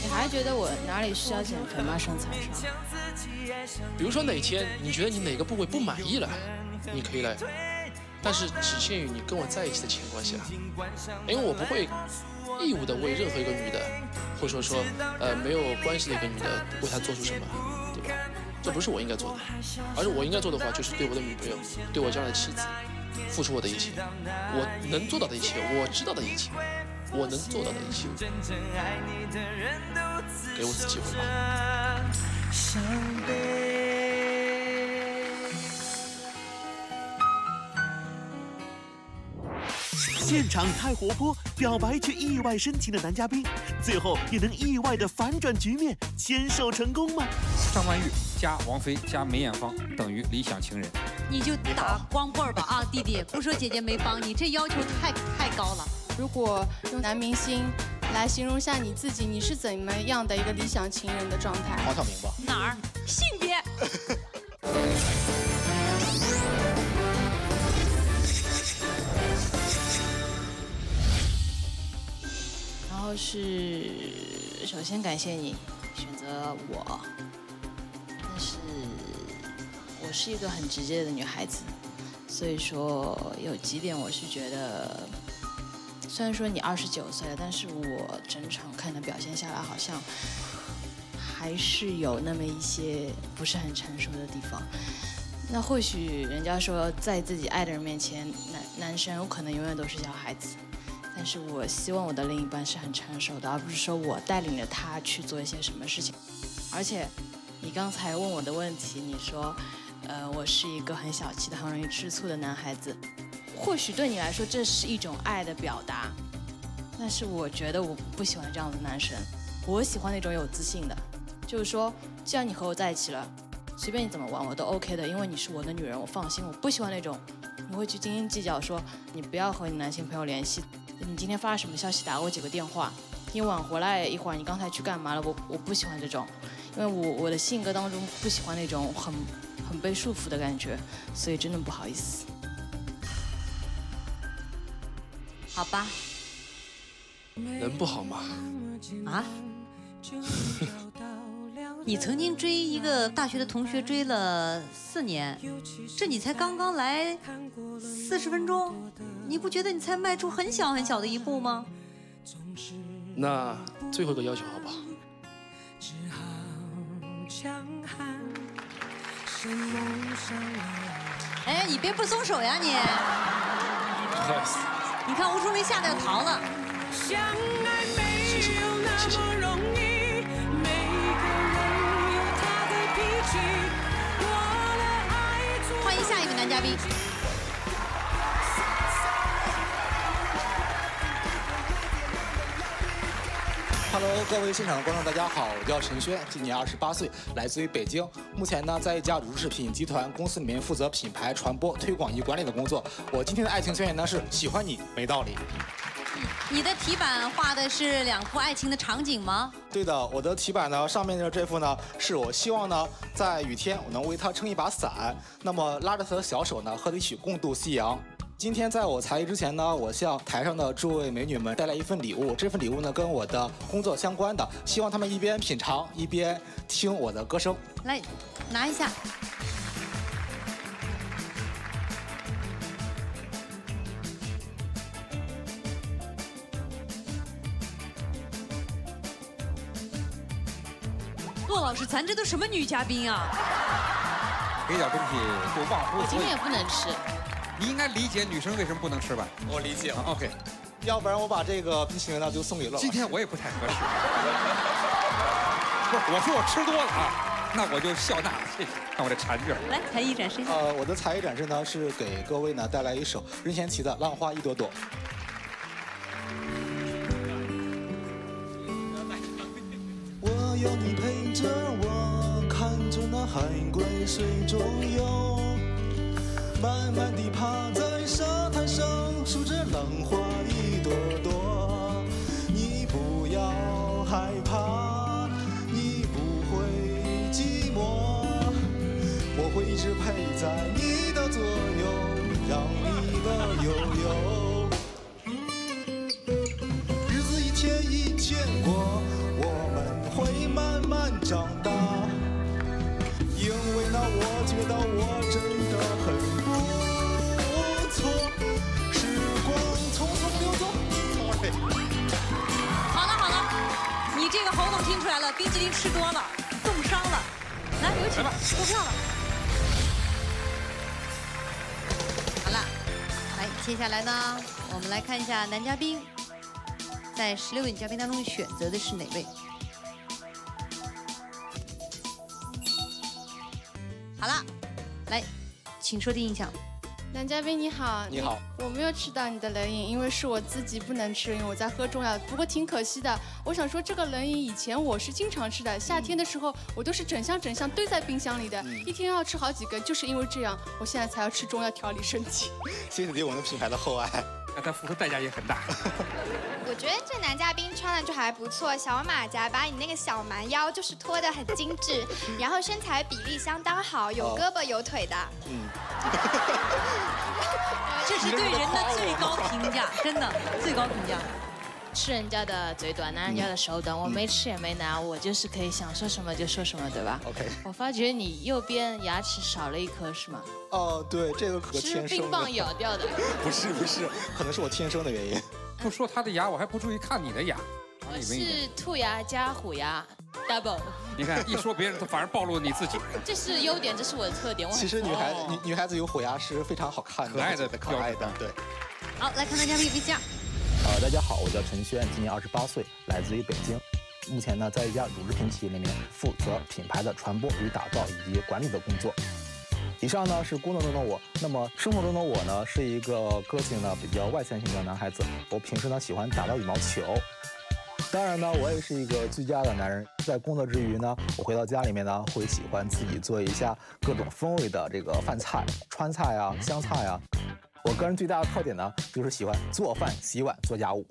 Speaker 12: 你还觉得我哪里需要减肥吗？身材上？
Speaker 7: 比如说哪天你觉得你哪个部位不满意了，你可以来，但是只限于你跟我在一起的情况下，因为我不会义务的为任何一个女的，或者说说呃没有关系的一个女的为她做出什么，对吧？这不是我应该做的，而是我应该做的话就是对我的女朋友，对我将来的妻子，付出我的一切，我能做到的一切，我知道的一切，我能做到的一切，给我次机会吧。
Speaker 14: 伤悲。
Speaker 15: 现场太活泼，表白却意外深情的男嘉宾，最后也能意外的反转局面，牵手成功吗？
Speaker 4: 张曼玉加王菲加梅艳芳等于理想情人。
Speaker 2: 你就打光棍儿吧啊，弟弟，不说姐姐没帮你，这要求太太高了。
Speaker 13: 如果用男明星来形容一下你自己，你是怎么样的一个理想情人的状态？
Speaker 16: 黄晓明吧。
Speaker 2: 哪儿？性别？
Speaker 12: 然后是，首先感谢你选择我，但是我是一个很直接的女孩子，所以说有几点我是觉得，虽然说你二十九岁了，但是我整场看的表现下来，好像还是有那么一些不是很成熟的地方。那或许人家说，在自己爱的人面前，男男生有可能永远都是小孩子。但是我希望我的另一半是很成熟的，而不是说我带领着他去做一些什么事情。而且，你刚才问我的问题，你说，呃，我是一个很小气的、很容易吃醋的男孩子。或许对你来说这是一种爱的表达，但是我觉得我不喜欢这样的男生。我喜欢那种有自信的，就是说，既然你和我在一起了，随便你怎么玩我都 OK 的，因为你是我的女人，我放心。我不喜欢那种你会去斤斤计较，说你不要和你男性朋友联系。你今天发了什么消息？打我几个电话？你晚回来一会儿，你刚才去干嘛了？我我不喜欢这种，因为我我的性格当中不喜欢那种很很被束缚的感觉，所以真的不好意思。
Speaker 2: 好吧。
Speaker 7: 人不好吗？
Speaker 2: 啊？你曾经追一个大学的同学追了四年，这你才刚刚来四十分钟，你不觉得你才迈出很小很小的一步吗？
Speaker 7: 那最后一个要求好不好？
Speaker 2: 哎，你别不松手呀你！
Speaker 7: 不好意思。
Speaker 2: 你看吴淑梅吓得要逃了。
Speaker 14: 相爱没有那么容易，每个人有他的脾气。过了爱做
Speaker 2: 欢迎下一位男嘉宾。
Speaker 16: Hello，各位现场的观众，大家好，我叫陈轩，今年二十八岁，来自于北京，目前呢在一家乳制品集团公司里面负责品牌传播、推广及管理的工作。我今天的爱情宣言呢是喜欢你没道理。
Speaker 2: 你的题板画的是两幅爱情的场景吗？
Speaker 16: 对的，我的题板呢上面的这幅呢是我希望呢在雨天我能为他撑一把伞，那么拉着他的小手呢和他一起共度夕阳。今天在我才艺之前呢，我向台上的诸位美女们带来一份礼物。这份礼物呢，跟我的工作相关的，希望她们一边品尝一边听我的歌声。
Speaker 2: 来，拿一下。骆老师，咱这都什么女嘉宾啊？
Speaker 4: 给点东西就忘乎所以
Speaker 12: 我今天也。不能吃。
Speaker 4: 你应该理解女生为什么不能吃吧？
Speaker 16: 我理解了。
Speaker 4: OK，
Speaker 16: 要不然我把这个冰淇淋呢就送给乐。
Speaker 4: 今天我也不太合适。不是，我说我吃多了啊，那我就笑纳了，谢谢。看我这馋劲儿。
Speaker 2: 来，才艺展示一下。
Speaker 16: 呃，我的才艺展示呢是给各位呢带来一首任贤齐的《浪花一朵朵》。
Speaker 17: 我有你
Speaker 2: 冰激凌吃多了，冻伤了。来，有请投票了。好了，来，接下来呢，我们来看一下男嘉宾，在十六位女嘉宾当中选择的是哪位？好了，来，请说第一印象。
Speaker 8: 男嘉宾你好，
Speaker 16: 你好，
Speaker 8: 我没有吃到你的冷饮，因为是我自己不能吃，因为我在喝中药。不过挺可惜的，我想说这个冷饮以前我是经常吃的，夏天的时候我都是整箱整箱堆在冰箱里的，一天要吃好几根，就是因为这样，我现在才要吃中药调理身体。
Speaker 16: 谢谢你对我们品牌的厚爱。
Speaker 4: 那他付出代价也很大。
Speaker 11: 穿的就还不错，小马甲把你那个小蛮腰就是托的很精致，然后身材比例相当好，有胳膊有腿的。
Speaker 16: 嗯，
Speaker 2: 这是对人的最高评价，真的最高评价。
Speaker 12: 吃人家的嘴短，拿人家的手短，我没吃也没拿，我就是可以想说什么就说什么，对吧
Speaker 16: OK。
Speaker 12: 我发觉你右边牙齿少了一颗，是吗？
Speaker 16: 哦，对，这个可
Speaker 12: 是
Speaker 16: 天生的。
Speaker 12: 冰棒咬掉的。
Speaker 16: 不是不是，可能是我天生的原因。
Speaker 4: 不说他的牙，我还不注意看你的牙。
Speaker 12: 我是兔牙加虎牙，double。
Speaker 4: 你看一说别人，他反而暴露了你自己。
Speaker 12: 这是优点，这是我的特点。我
Speaker 16: 其实女孩
Speaker 12: 哦
Speaker 16: 女女孩子有虎牙是非常好看的，
Speaker 4: 可爱的
Speaker 16: 可爱的，对。
Speaker 2: 好，来看男嘉宾 VCR。
Speaker 18: 呃，大家好，我叫陈轩，今年二十八岁，来自于北京。目前呢，在一家乳制品企业里面负责品牌的传播与打造以及管理的工作。以上呢是工作中的我，那么生活中的我呢是一个个性呢比较外向型的男孩子。我平时呢喜欢打打羽毛球。当然呢，我也是一个居家的男人，在工作之余呢，我回到家里面呢会喜欢自己做一下各种风味的这个饭菜、川菜啊、湘菜啊。我个人最大的特点呢，就是喜欢做饭、洗碗、做家务。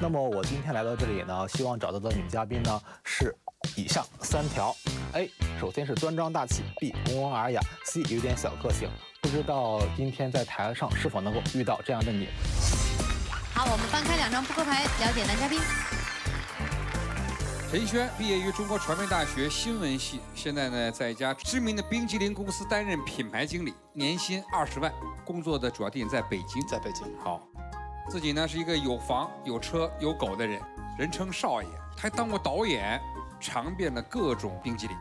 Speaker 18: 那么我今天来到这里呢，希望找到的女嘉宾呢是以上三条：A，首先是端庄大气；B，温文尔雅；C，有点小个性。不知道今天在台上是否能够遇到这样的你？
Speaker 2: 好，我们翻开两张扑克牌，了解男嘉宾。
Speaker 4: 陈轩毕业于中国传媒大学新闻系，现在呢在一家知名的冰激凌公司担任品牌经理，年薪二十万，工作的主要地点在北京。
Speaker 16: 在北京。
Speaker 4: 好，自己呢是一个有房有车有狗的人，人称少爷，还当过导演，尝遍了各种冰激凌。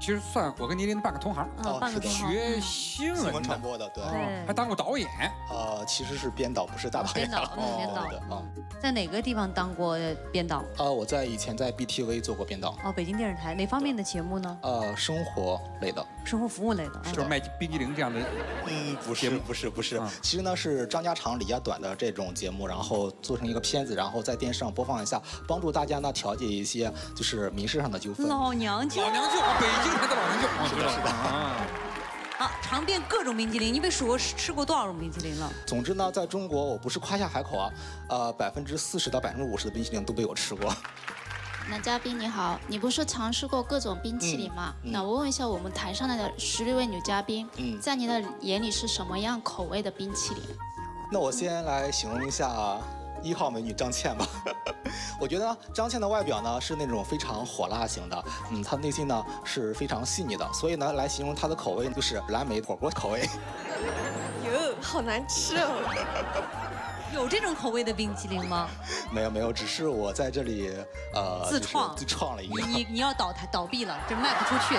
Speaker 4: 其实算我跟倪琳半个同行，
Speaker 16: 哦半个同行
Speaker 4: 学新闻
Speaker 16: 新闻传播的，对
Speaker 4: 哦还当过导演。
Speaker 16: 呃，其实是编导，不是大导演。
Speaker 2: 编导嗯编导
Speaker 16: 啊。
Speaker 2: 在哪个地方当过编导？
Speaker 16: 呃，我在以前在 BTV 做过编导，
Speaker 2: 哦，北京电视台哪方面的节目呢？
Speaker 16: 呃，生活类的。
Speaker 2: 生活服务类的，
Speaker 4: 就是卖冰激凌这样的。
Speaker 16: 嗯，不是，不是，不是。其实呢是张家长李家短的这种节目，然后做成一个片子，然后在电视上播放一下，帮助大家呢调解一些就是民事上的纠纷。
Speaker 2: 老娘舅，
Speaker 4: 老娘舅，北京人的老娘舅。
Speaker 16: 是的，是的。
Speaker 4: 啊。
Speaker 2: 好，尝遍各种冰激凌，你被数过吃过多少种冰激凌了？
Speaker 16: 总之呢，在中国我不是夸下海口啊，呃，百分之四十到百分之五十的冰激凌都被我吃过。
Speaker 19: 男嘉宾你好，你不是尝试过各种冰淇淋吗？
Speaker 16: 嗯嗯
Speaker 19: 那我问一下，我们台上的十六位女嘉宾，
Speaker 16: 嗯
Speaker 19: 在你的眼里是什么样口味的冰淇淋？
Speaker 16: 那我先来形容一下一号美女张倩吧。我觉得张倩的外表呢是那种非常火辣型的，嗯，她内心呢是非常细腻的，所以呢来形容她的口味就是蓝莓火锅口味。
Speaker 2: 哟，好难吃哦！有这种口味的冰淇淋吗？
Speaker 16: 没有没有，只是我在这里呃
Speaker 2: 自创
Speaker 16: 就是自创了一个。
Speaker 2: 你你你要倒台倒闭了，这卖不出去。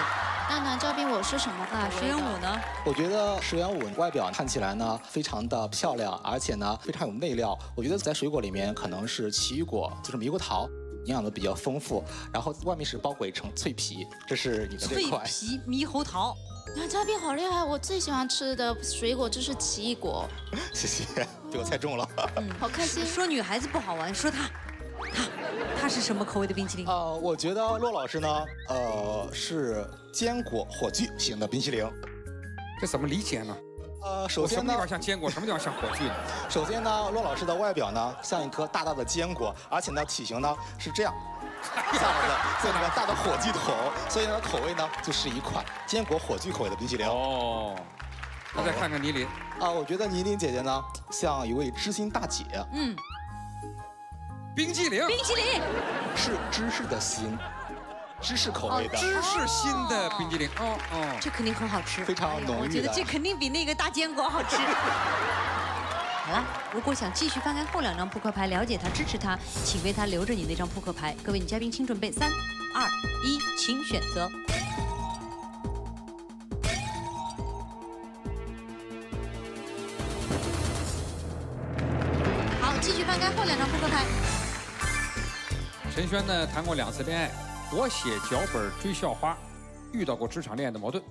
Speaker 19: 那男嘉宾我是什么口味的？
Speaker 2: 石原舞呢？
Speaker 16: 我觉得石原舞外表看起来呢非常的漂亮，而且呢非常有内料。我觉得在水果里面可能是奇异果，就是猕猴桃，营养都比较丰富，然后外面是包裹一层脆皮，这是你的这
Speaker 2: 脆。皮猕猴桃。
Speaker 19: 男嘉宾好厉害，我最喜欢吃的水果就是奇异果。
Speaker 16: 谢谢，被我猜中了。
Speaker 19: 好开心。
Speaker 2: 说女孩子不好玩，说她，她，她是什么口味的冰淇淋？
Speaker 16: 呃，我觉得骆老师呢，呃，是坚果火炬型的冰淇淋。
Speaker 4: 这怎么理解呢？
Speaker 16: 呃，首先呢
Speaker 4: 什么地方像坚果，什么地方像火炬呢？
Speaker 16: 首先呢，骆老师的外表呢像一颗大大的坚果，而且呢体型呢是这样。下来的这个大的火炬桶，所以呢口味呢就是一款坚果火炬口味的冰淇淋。
Speaker 4: 哦，那再看看倪琳
Speaker 16: 啊，我觉得倪琳姐姐呢像一位知心大姐。
Speaker 2: 嗯，
Speaker 4: 冰淇淋，
Speaker 2: 冰淇淋
Speaker 16: 是芝士的心，芝士口味的，
Speaker 4: 芝士心的冰激凌。哦哦，
Speaker 2: 这肯定很好吃，
Speaker 16: 非常浓郁的。
Speaker 2: 我觉得这肯定比那个大坚果好吃。好了，如果想继续翻开后两张扑克牌，了解他、支持他，请为他留着你那张扑克牌。各位女嘉宾，请准备，三、二、一，请选择。好，继续翻开后两张扑克牌。
Speaker 4: 陈轩呢谈过两次恋爱，我写脚本追校花，遇到过职场恋爱的矛盾。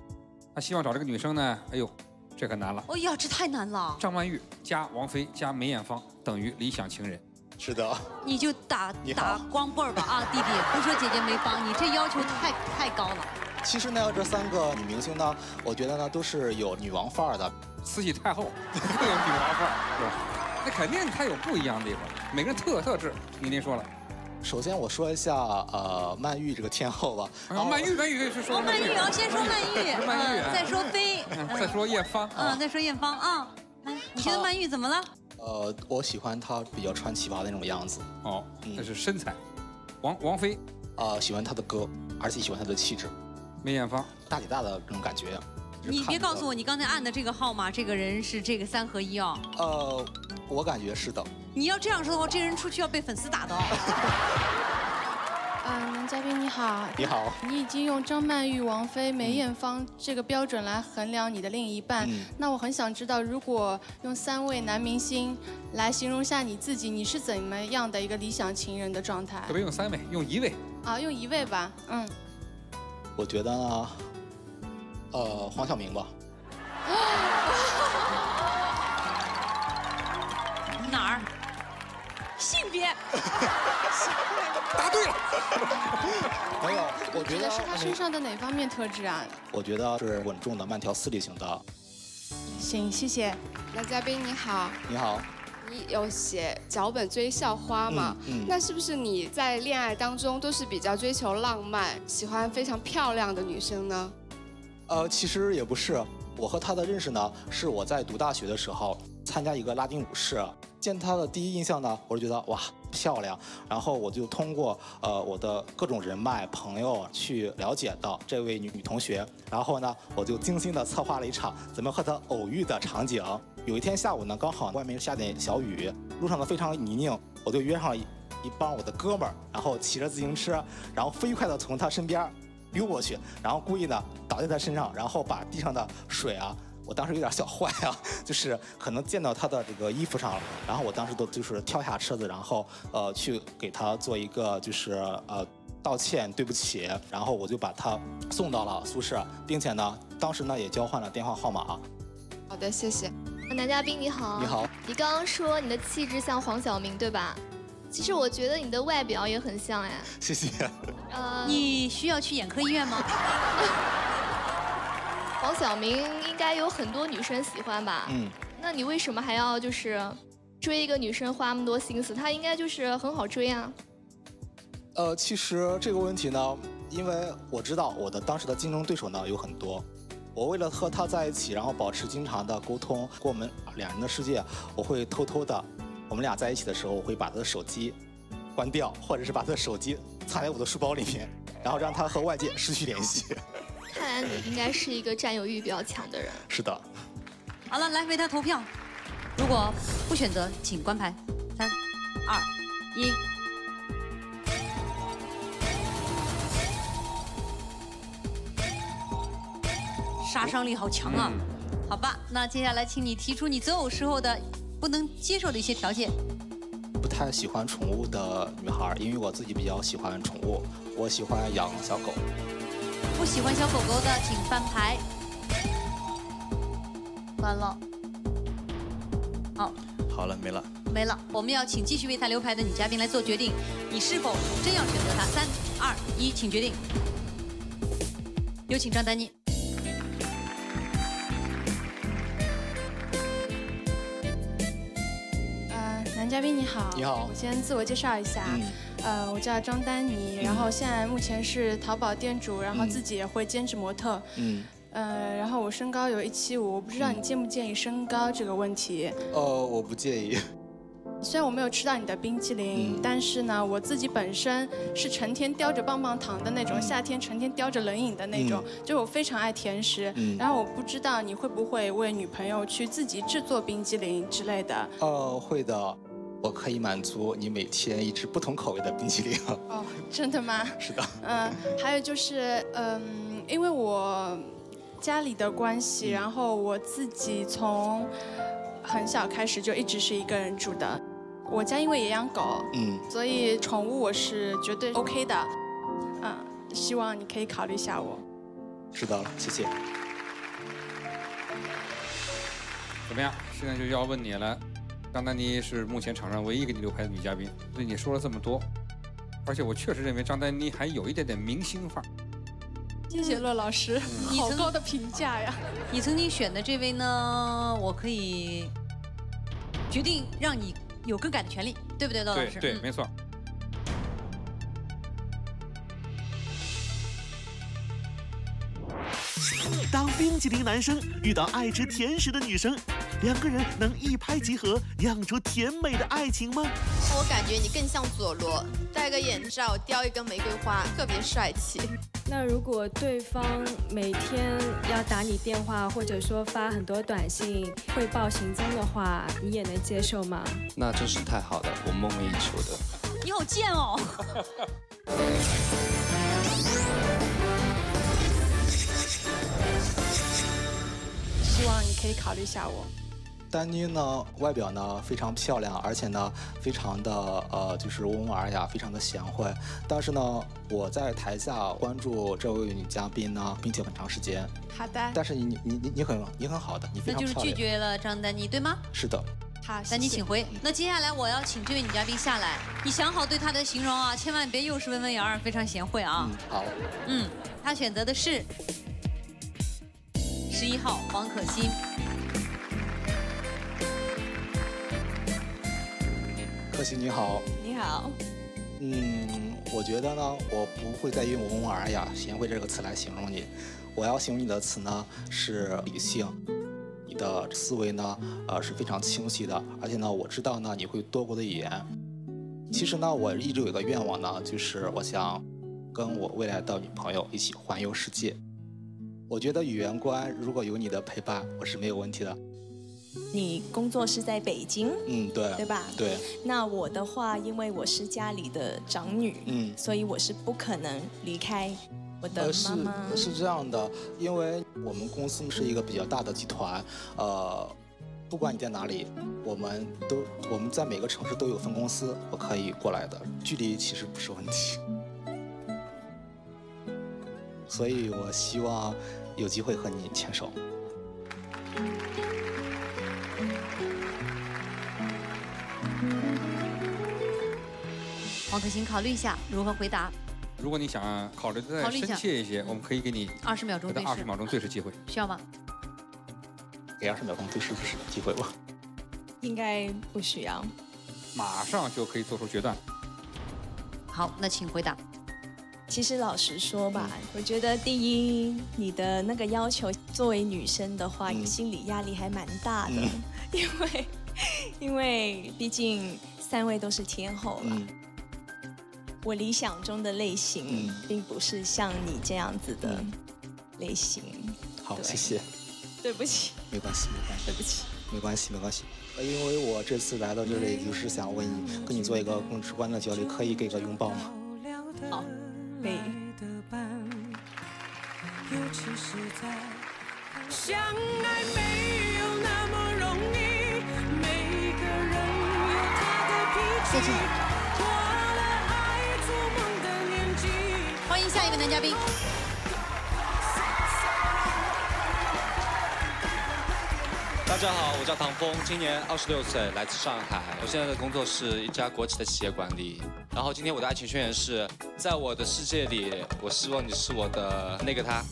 Speaker 4: 他希望找这个女生呢，哎呦，这可难了。
Speaker 2: 哎呀，这太难了。
Speaker 4: 张曼玉加王菲加梅艳芳等于理想情人。
Speaker 16: 是的。
Speaker 2: 你就打
Speaker 16: 你
Speaker 2: 打光棍儿吧啊，弟弟，不说姐姐没帮你，这要求太太高了。
Speaker 16: 其实呢，这三个女明星呢，我觉得呢都是有女王范儿的，
Speaker 4: 慈禧太后 更有女王范儿，是吧？那肯定她有不一样的地方，每个人特有特质。您您说了，
Speaker 16: 首先我说一下呃曼玉这个天后吧。
Speaker 4: 啊，曼玉，曼玉是说
Speaker 2: 哦，曼玉，啊，先说曼玉，
Speaker 4: 曼
Speaker 2: 再说妃，
Speaker 4: 嗯再说艳芳，
Speaker 2: 嗯，再说艳芳啊。来，你觉得曼玉怎么了？
Speaker 16: 呃，我喜欢她比较穿旗袍的那种样子。
Speaker 4: 哦，那是身材。王王菲，
Speaker 16: 呃，喜欢她的歌，而且喜欢她的气质。
Speaker 4: 梅艳芳，
Speaker 16: 大姐大的那种感觉。
Speaker 2: 你别告诉我，你刚才按的这个号码，这个人是这个三合一哦。
Speaker 16: 呃，我感觉是的。
Speaker 2: 你要这样说的话，这人出去要被粉丝打的哦。
Speaker 8: 啊，男嘉宾你好。
Speaker 16: 你好。
Speaker 8: 你已经用张曼玉、王菲、梅艳芳这个标准来衡量你的另一半，
Speaker 16: 嗯
Speaker 8: 那我很想知道，如果用三位男明星来形容下你自己，你是怎么样的一个理想情人的状态？
Speaker 4: 可别用三位，用一位。
Speaker 8: 啊，用一位吧，嗯。
Speaker 16: 我觉得呢，呃，黄晓明吧。
Speaker 2: 哪儿？性别？
Speaker 4: 答对了。
Speaker 16: 朋友，我觉得
Speaker 8: 是他身上的哪方面特质啊？
Speaker 16: 我觉得是稳重的慢条斯理型的。
Speaker 8: 行，谢谢。
Speaker 20: 男嘉宾你好，
Speaker 16: 你好，
Speaker 20: 你有写脚本追校花吗？
Speaker 16: 嗯嗯
Speaker 20: 那是不是你在恋爱当中都是比较追求浪漫，喜欢非常漂亮的女生呢？
Speaker 16: 呃，其实也不是，我和他的认识呢，是我在读大学的时候参加一个拉丁舞社，见她的第一印象呢，我就觉得哇漂亮，然后我就通过呃我的各种人脉朋友去了解到这位女女同学，然后呢，我就精心的策划了一场怎么和她偶遇的场景。有一天下午呢，刚好外面下点小雨，路上呢非常泥泞，我就约上了一帮我的哥们儿，然后骑着自行车，然后飞快的从她身边溜过去，然后故意呢倒在她身上，然后把地上的水啊，我当时有点小坏啊，就是可能溅到他的这个衣服上了，然后我当时都就是跳下车子，然后呃去给他做一个就是呃道歉，对不起，然后我就把他送到了宿舍，并且呢当时呢也交换了电话号码。
Speaker 20: 好的，谢谢。
Speaker 3: 男嘉宾你好，
Speaker 16: 你好。
Speaker 3: 你刚刚说你的气质像黄晓明，对吧？其实我觉得你的外表也很像哎。
Speaker 16: 谢谢。
Speaker 3: 呃，
Speaker 2: 你需要去眼科医院吗？
Speaker 3: 黄晓明应该有很多女生喜欢吧？
Speaker 16: 嗯。
Speaker 3: 那你为什么还要就是追一个女生花那么多心思？她应该就是很好追啊。
Speaker 16: 呃，其实这个问题呢，因为我知道我的当时的竞争对手呢有很多，我为了和他在一起，然后保持经常的沟通，过我们两人的世界，我会偷偷的，我们俩在一起的时候，我会把他的手机关掉，或者是把他的手机 藏在我的书包里面，然后让他和外界失去联系。
Speaker 3: 看来你应该是一个占有欲比较强的人。
Speaker 16: 是的，
Speaker 2: 好了，来为他投票。如果不选择，请关牌。三、二、一。杀伤力好强啊。好吧，那接下来请你提出你择偶时候的不能接受的一些条件。
Speaker 16: 不太喜欢宠物的女孩，因为我自己比较喜欢宠物，我喜欢养小狗。
Speaker 2: 不喜欢小狗狗的，请翻牌。完了，好，
Speaker 16: 好了，没了。
Speaker 2: 没了。我们要请继续为他留牌的女嘉宾来做决定，你是否真要选择他？三、二、一，请决定。有请张丹妮。
Speaker 8: 呃，男嘉宾你好，
Speaker 16: 你好
Speaker 8: 我先自我介绍一下，呃，我叫张丹妮，然后现在目前是淘宝店主，然后自己也会兼职模特，
Speaker 16: 嗯，
Speaker 8: 呃，然后我身高有一七五，我不知道你介不介意身高这个问题。
Speaker 16: 呃，我不介意。
Speaker 8: 虽然我没有吃到你的冰淇淋，但是呢，我自己本身是成天叼着棒棒糖的那种，夏天成天叼着冷饮的那种，就我非常爱甜食。然后我不知道你会不会为女朋友去自己制作冰激凌之类的。
Speaker 16: 呃，会的，我可以满足你每天一支不同口味的冰淇淋。
Speaker 8: 哦，真的吗？
Speaker 16: 是的。
Speaker 8: 嗯，还有就是，嗯，因为我家里的关系，然后我自己从很小开始就一直是一个人住的。我家因为也养狗，
Speaker 16: 嗯，
Speaker 8: 所以宠物我是绝对 OK 的。嗯，希望你可以考虑一下我。
Speaker 16: 知道了，谢谢。
Speaker 4: 怎么样？现在就要问你了。张丹妮是目前场上唯一给你留牌的女嘉宾，对你说了这么多，而且我确实认为张丹妮还有一点点明星范儿。
Speaker 8: 谢谢乐老师，好高的评价呀！
Speaker 2: 你曾经选的这位呢，我可以决定让你有更改的权利，对不对，乐老师？
Speaker 4: 对对，
Speaker 2: 嗯
Speaker 4: 没错。
Speaker 15: 当冰淇淋男生遇到爱吃甜食的女生，两个人能一拍即合，酿出甜美的爱情吗？
Speaker 5: 我感觉你更像佐罗，戴个眼罩，叼一根玫瑰花，特别帅气。
Speaker 6: 那如果对方每天要打你电话，或者说发很多短信汇报行踪的话，你也能接受吗？
Speaker 21: 那真是太好了，我梦寐以求的。
Speaker 2: 你好贱哦！
Speaker 8: 希望你可以考虑一下我。
Speaker 16: 丹妮呢，外表呢非常漂亮，而且呢非常的呃就是温文尔雅，非常的贤惠。但是呢，我在台下关注这位女嘉宾呢，并且很长时间。
Speaker 8: 好的。
Speaker 16: 但是你你你你很你很好的，你非
Speaker 2: 那就是
Speaker 16: 常漂亮。
Speaker 2: 拒绝了张丹妮，对吗？
Speaker 16: 是的。
Speaker 8: 好，
Speaker 2: 丹妮请回。那接下来我要请这位女嘉宾下来，你想好对她的形容啊，千万别又是温文尔雅，非常贤惠啊。
Speaker 16: 好。
Speaker 2: 嗯，她选择的是十一号黄可欣。
Speaker 16: 可欣你好。
Speaker 5: 你好。
Speaker 16: 嗯，我觉得呢，我不会再用温文尔雅、贤惠这个词来形容你，我要形容你的词呢是理性。你的思维呢，呃是非常清晰的，而且呢，我知道呢你会多国的语言。其实呢，我一直有一个愿望呢，就是我想跟我未来的女朋友一起环游世界。我觉得语言关如果有你的陪伴，我是没有问题的。
Speaker 22: 你工作是在北京，
Speaker 16: 嗯，对，
Speaker 22: 对吧？
Speaker 16: 对，
Speaker 22: 那我的话，因为我是家里的长女，
Speaker 16: 嗯
Speaker 22: 所以我是不可能离开我的
Speaker 16: 呃，是
Speaker 22: 妈妈。
Speaker 16: 是这样的，因为我们公司是一个比较大的集团，呃，不管你在哪里，我们都我们在每个城市都有分公司，我可以过来的，距离其实不是问题。所以我希望有机会和你牵手。
Speaker 2: 王可欣，考虑一下如何回答。
Speaker 4: 如果你想考虑的再深切一些，我们可以给你
Speaker 2: 二十秒钟对视
Speaker 4: 二十秒钟对视 机会。
Speaker 2: 需要吗？
Speaker 16: 给二十秒钟对视是机会吧。
Speaker 22: 应该不需要。
Speaker 4: 马上就可以做出决断。
Speaker 2: 好，那请回答。
Speaker 22: 其实老实说吧，我觉得第一，你的那个要求，作为女生的话，
Speaker 16: 嗯。
Speaker 22: 心理压力还蛮大的，
Speaker 16: 嗯。
Speaker 22: 因为因为毕竟三位都是天后了。
Speaker 16: 嗯。
Speaker 22: 我理想中的类型，并不是像你这样子的类型。
Speaker 16: 好，谢谢。
Speaker 22: 对不起，
Speaker 16: 没关系，没关系，
Speaker 22: 对不起，
Speaker 16: 没关系，没关系。呃因为我这次来到这里，就是想问你，跟你做一个更直观的交流，可以给个拥抱吗？
Speaker 22: 好，可以。
Speaker 23: 尤其是在
Speaker 14: 相爱没有那么容易，每个人有他的脾气。过了爱做梦的年纪。
Speaker 2: 欢迎下一位男嘉宾。
Speaker 21: 大家好，我叫唐峰，今年二十六岁，来自上海。我现在的工作是一家国企的企业管理。然后今天我的爱情宣言是，在我的世界里，我希望你是我的那个他。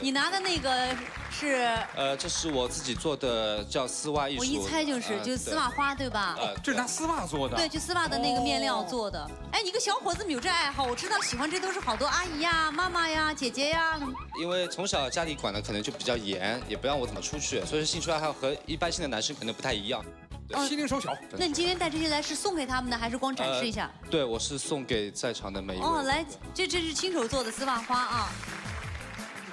Speaker 2: 你拿的那个是，
Speaker 21: 呃，这是我自己做的，叫丝袜艺术。
Speaker 2: 我一猜就是，
Speaker 21: 呃
Speaker 2: 就是丝袜花，对吧？
Speaker 21: 呃，
Speaker 4: 这是拿丝袜做的。
Speaker 2: 对，就丝袜的那个面料做的。哎，你个小伙子们有这爱好，我知道喜欢这都是好多阿姨呀、妈妈呀、姐姐呀。
Speaker 21: 因为从小家里管的可能就比较严，也不让我怎么出去，所以说兴趣爱好和一般性的男生可能不太一样。
Speaker 2: 哦
Speaker 4: 心灵手巧。
Speaker 2: 那你今天带这些来是送给他们的，还是光展示一下？
Speaker 21: 呃对，我是送给在场的每一位。
Speaker 2: 哦，来，这这是亲手做的丝袜花啊！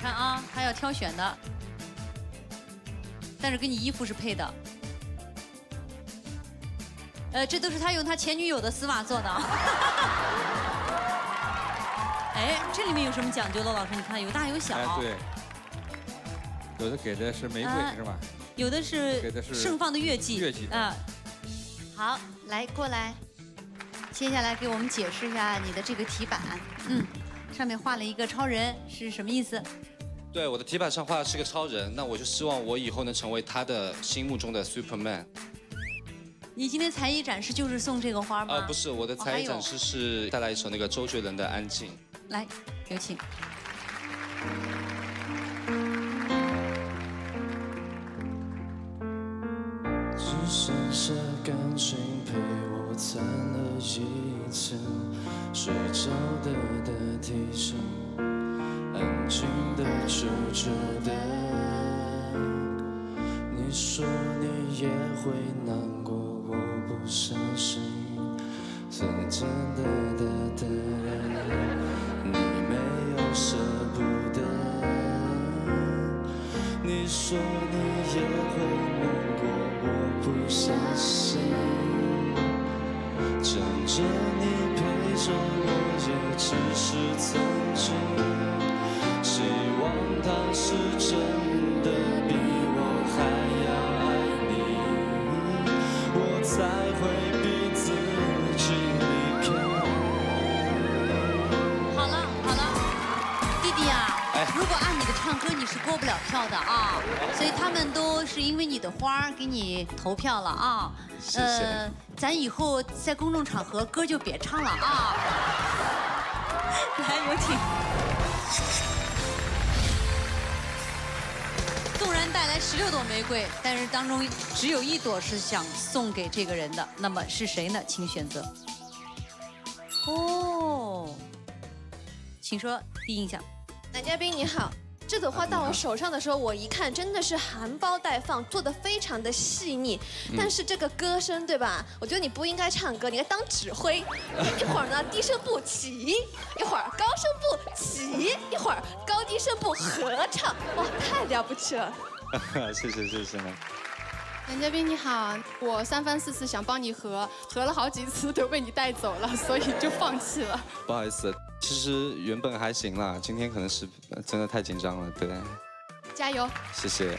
Speaker 2: 你看啊，他要挑选的，但是跟你衣服是配的。呃，这都是他用他前女友的丝袜做的。哎，这里面有什么讲究的？老师，你看有大有小。
Speaker 4: 哎，对。有的给的是玫瑰
Speaker 2: 啊
Speaker 4: 是吧？
Speaker 2: 有的是
Speaker 4: 给的是
Speaker 2: 盛放的月季。
Speaker 4: 月季
Speaker 2: 啊。好，来过来，接下来给我们解释一下你的这个题板。嗯，上面画了一个超人，是什么意思？
Speaker 21: 对，我的题板上画的是个超人，那我就希望我以后能成为他的心目中的 Superman。
Speaker 2: 你今天才艺展示就是送这个花吗？
Speaker 21: 呃，不是，我的才艺展示是带来一首那个周杰伦的《安静》。
Speaker 2: 来，有请。
Speaker 17: 是
Speaker 2: 因为你的花儿给你投票了啊。
Speaker 21: 谢谢
Speaker 2: 呃，咱以后在公众场合歌就别唱了啊。来，有请。纵然带来十六朵玫瑰，但是当中只有一朵是想送给这个人的，那么是谁呢？请选择。哦，请说第一印象。
Speaker 24: 男嘉宾你好，这朵花到我手上的时候，我一看真的是含苞待放，做的非常的细腻。
Speaker 21: 嗯
Speaker 24: 但是这个歌声对吧？我觉得你不应该唱歌，你应该当指挥。一会儿呢低声部起，一会儿高声部起，一会儿高低声部合唱，哇，太了不起了！
Speaker 21: 谢 谢谢谢。
Speaker 8: 男嘉宾你好，我三番四次想帮你合，合了好几次都被你带走了，所以就放弃了。
Speaker 21: 不好意思，其实原本还行啦，今天可能是呃真的太紧张了，对，
Speaker 8: 加油！
Speaker 21: 谢谢。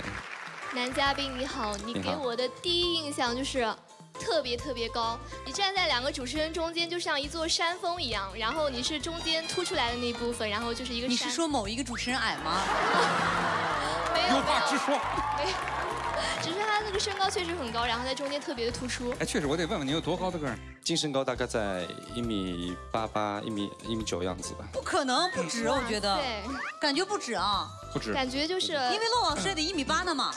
Speaker 3: 男嘉宾你好，你给我的第一印象就是特别特别高，你站在两个主持人中间，就像一座山峰一样，然后你是中间凸出来的那一部分，然后就是一个山。
Speaker 2: 你是说某一个主持人矮吗？
Speaker 3: 没有
Speaker 4: 有话直说。
Speaker 3: 没有，只是他那个身高确实很高，然后在中间特别的突出。
Speaker 4: 哎，确实，我得问问你有多高的个儿？
Speaker 21: 净身高大概在一米八八、一米一米九样子吧。
Speaker 2: 不可能，不止，我觉得
Speaker 3: 对，
Speaker 2: 感觉不止啊。
Speaker 21: 不止
Speaker 3: 感觉就是
Speaker 2: 因为骆老师也得一米八呢嘛。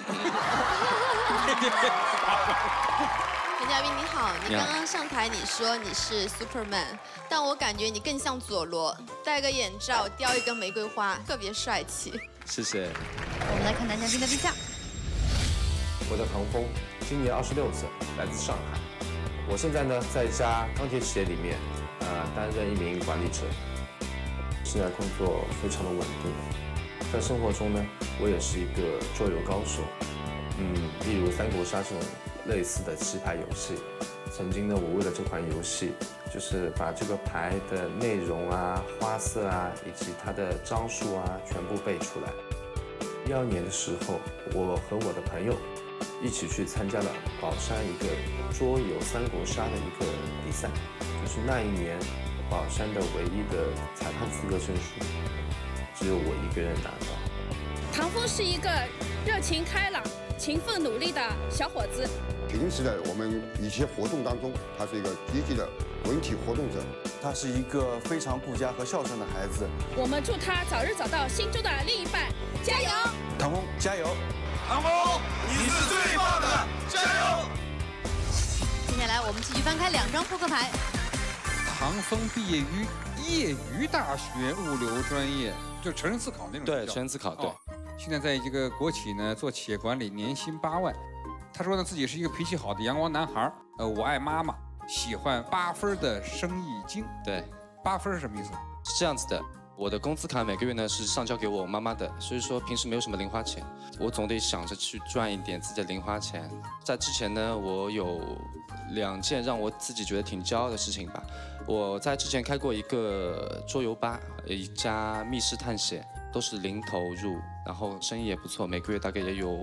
Speaker 5: 男 嘉宾你好，你刚刚上台你说你是 Superman，但我感觉你更像佐罗，戴个眼罩，叼一根玫瑰花，特别帅气。
Speaker 21: 谢谢。
Speaker 2: 我们来看男嘉宾的 VCR。
Speaker 23: 我叫唐峰，今年二十六岁，来自上海。我现在呢在一家钢铁企业里面，呃，担任一名管理者。现在工作非常的稳定，在生活中呢，我也是一个桌游高手。嗯，例如三国杀这种类似的棋牌游戏，曾经呢，我为了这款游戏，就是把这个牌的内容啊、花色啊，以及它的张数啊，全部背出来。一二年的时候，我和我的朋友一起去参加了宝山一个桌游三国杀的一个比赛，就是那一年宝山的唯一的裁判资格证书，只有我一个人拿到。
Speaker 25: 唐风是一个热情开朗、勤奋努力的小伙子。
Speaker 26: 平时的我们一些活动当中，他是一个积极的文体活动者。
Speaker 27: 他是一个非常顾家和孝顺的孩子。
Speaker 25: 我们祝他早日找到心中的另一半，加油！
Speaker 27: 唐风，加油！
Speaker 14: 唐风，你是最棒的，加油！
Speaker 2: 接下来我们继续翻开两张扑克牌。
Speaker 4: 唐风毕业于业余大学物流专业，就成人自考那种。
Speaker 21: 对，成人自考，对。
Speaker 4: 现在在一个国企呢做企业管理，年薪八万。他说呢自己是一个脾气好的阳光男孩呃，我爱妈妈，喜欢八分的生意经。
Speaker 21: 对，
Speaker 4: 八分是什么意思？
Speaker 21: 是这样子的，我的工资卡每个月呢是上交给我妈妈的，所以说平时没有什么零花钱，我总得想着去赚一点自己的零花钱。在之前呢，我有两件让我自己觉得挺骄傲的事情吧。我在之前开过一个桌游吧，一家密室探险，都是零投入，然后生意也不错，每个月大概也有。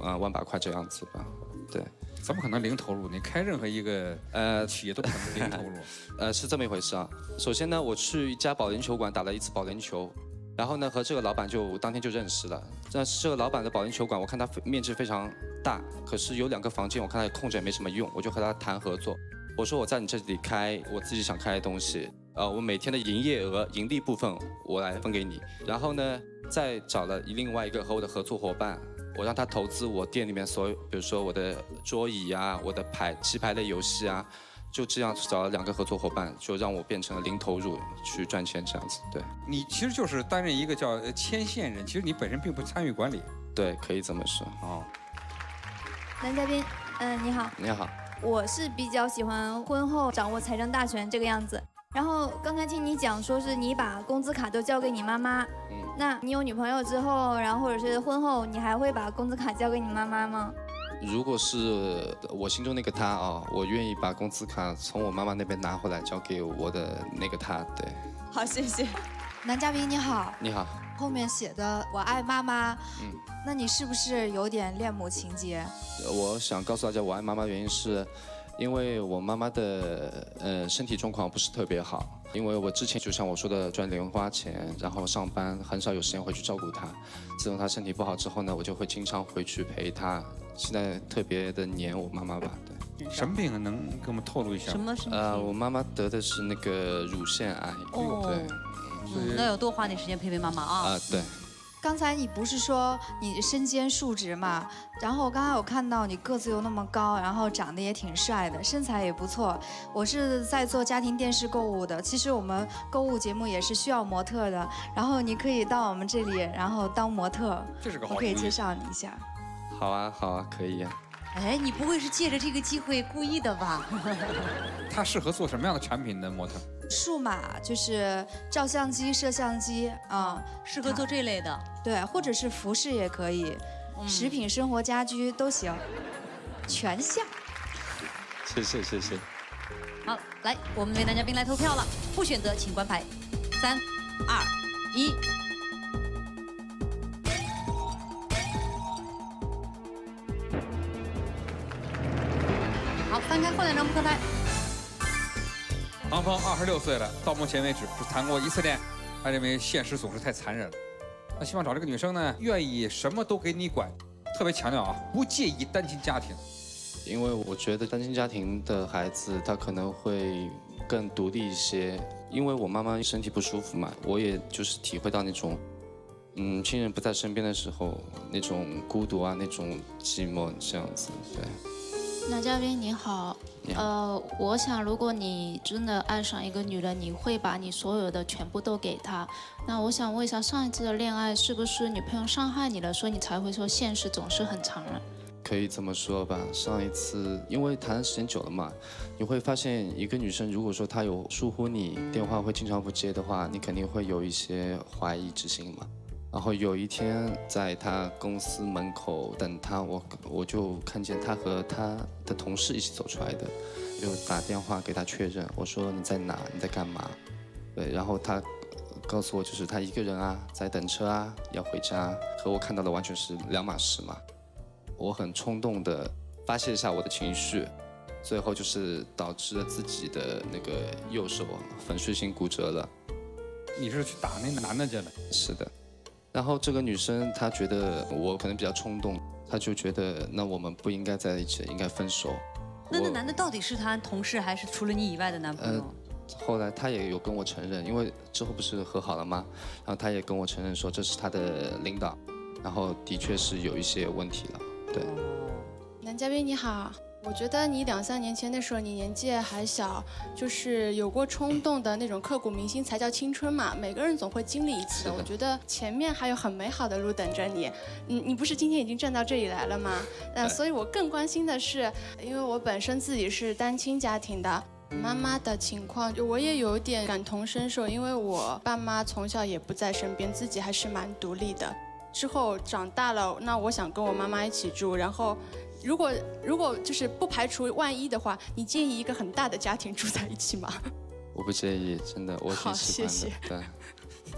Speaker 21: 啊，万把块这样子吧，对，
Speaker 4: 怎么可能零投入？你开任何一个呃企业都不可能零投入，
Speaker 21: 呃，是这么一回事啊。首先呢，我去一家保龄球馆打了一次保龄球，然后呢，和这个老板就当天就认识了。但是这个老板的保龄球馆，我看他面积非常大，可是有两个房间，我看他空着也没什么用，我就和他谈合作。我说我在你这里开我自己想开的东西，呃，我每天的营业额、盈利部分我来分给你。然后呢，再找了另外一个和我的合作伙伴。我让他投资我店里面所有，比如说我的桌椅啊，我的牌棋牌类游戏啊，就这样找了两个合作伙伴，就让我变成了零投入去赚钱这样子。对，
Speaker 4: 你其实就是担任一个叫牵线人，其实你本身并不参与管理。
Speaker 21: 对，可以这么说。
Speaker 4: 哦。
Speaker 28: 男嘉宾，嗯，你好。
Speaker 21: 你好。
Speaker 28: 我是比较喜欢婚后掌握财政大权这个样子。然后刚才听你讲，说是你把工资卡都交给你妈妈。嗯。那你有女朋友之后，然后或者是婚后，你还会把工资卡交给你妈妈吗？
Speaker 21: 如果是我心中那个他啊，我愿意把工资卡从我妈妈那边拿回来，交给我的那个他。对。
Speaker 28: 好，谢谢。
Speaker 1: 男嘉宾你好。
Speaker 21: 你好。
Speaker 1: 后面写的我爱妈妈。嗯。那你是不是有点恋母情节？
Speaker 21: 我想告诉大家，我爱妈妈的原因是。因为我妈妈的呃身体状况不是特别好，因为我之前就像我说的赚零花钱，然后上班很少有时间回去照顾她。自从她身体不好之后呢，我就会经常回去陪她。现在特别的黏我妈妈吧，
Speaker 4: 对。什么病啊能给我们透露一下？
Speaker 2: 什么？
Speaker 21: 呃，我妈妈得的是那个乳腺癌。哦。
Speaker 2: 对。那要多花点时间陪陪妈妈啊。
Speaker 21: 啊，对。
Speaker 1: 刚才你不是说你身兼数职嘛？然后刚才我看到你个子又那么高，然后长得也挺帅的，身材也不错。我是在做家庭电视购物的，其实我们购物节目也是需要模特的。然后你可以到我们这里，然后当模特，
Speaker 4: 这是个好
Speaker 1: 我可以介绍你一下。
Speaker 21: 好啊，好啊，可以。
Speaker 2: 哎，你不会是借着这个机会故意的吧？
Speaker 4: 他适合做什么样的产品的模特？
Speaker 1: 数码就是照相机、摄像机啊，
Speaker 2: 适合做这类的。
Speaker 1: 对，或者是服饰也可以，食品、生活家居都行，全项。
Speaker 21: 谢谢谢谢。
Speaker 2: 好，来，我们为男嘉宾来投票了，不选择请关牌。三、二、一。好，翻开后两张扑克牌。
Speaker 4: 唐风二十六岁了，到目前为止只谈过一次恋爱。他认为现实总是太残忍了。他希望找这个女生呢，愿意什么都给你管，特别强调啊，不介意单亲家庭。
Speaker 21: 因为我觉得单亲家庭的孩子他可能会更独立一些。因为我妈妈身体不舒服嘛，我也就是体会到那种，嗯，亲人不在身边的时候那种孤独啊，那种寂寞这样子，对。
Speaker 19: 男嘉宾你好，呃，我想如果你真的爱上一个女人，你会把你所有的全部都给她。那我想问一下，上一次的恋爱是不是女朋友伤害你了，所以你才会说现实总是很残忍？
Speaker 21: 可以这么说吧。上一次因为谈的时间久了嘛，你会发现一个女生如果说她有疏忽你，电话会经常不接的话，你肯定会有一些怀疑之心嘛。然后有一天，在他公司门口等他，我我就看见他和他的同事一起走出来的，就打电话给他确认，我说你在哪？你在干嘛？对，然后他告诉我，就是他一个人啊，在等车啊，要回家，和我看到的完全是两码事嘛。我很冲动的发泄一下我的情绪，最后就是导致了自己的那个右手啊粉碎性骨折了。
Speaker 4: 你是去打那男的去了？
Speaker 21: 是的。然后这个女生她觉得我可能比较冲动，她就觉得那我们不应该在一起，应该分手。
Speaker 2: 那那男的到底是她同事还是除了你以外的男朋友？
Speaker 21: 呃后来他也有跟我承认，因为之后不是和好了吗？然后他也跟我承认说这是他的领导，然后的确是有一些问题了。对，
Speaker 8: 男嘉宾你好，我觉得你两三年前那时候，你年纪还小，就是有过冲动的那种刻骨铭心才叫青春嘛。每个人总会经历一次的。我觉得前面还有很美好的路等着你。你你不是今天已经站到这里来了吗？那所以我更关心的是，因为我本身自己是单亲家庭的。妈妈的情况，就我也有点感同身受，因为我爸妈从小也不在身边，自己还是蛮独立的。之后长大了，那我想跟我妈妈一起住，然后如果如果就是不排除万一的话，你介意一个很大的家庭住在一起吗？
Speaker 21: 我不介意，真的，我
Speaker 8: 好
Speaker 21: 挺喜欢的。
Speaker 8: 谢谢
Speaker 21: 对，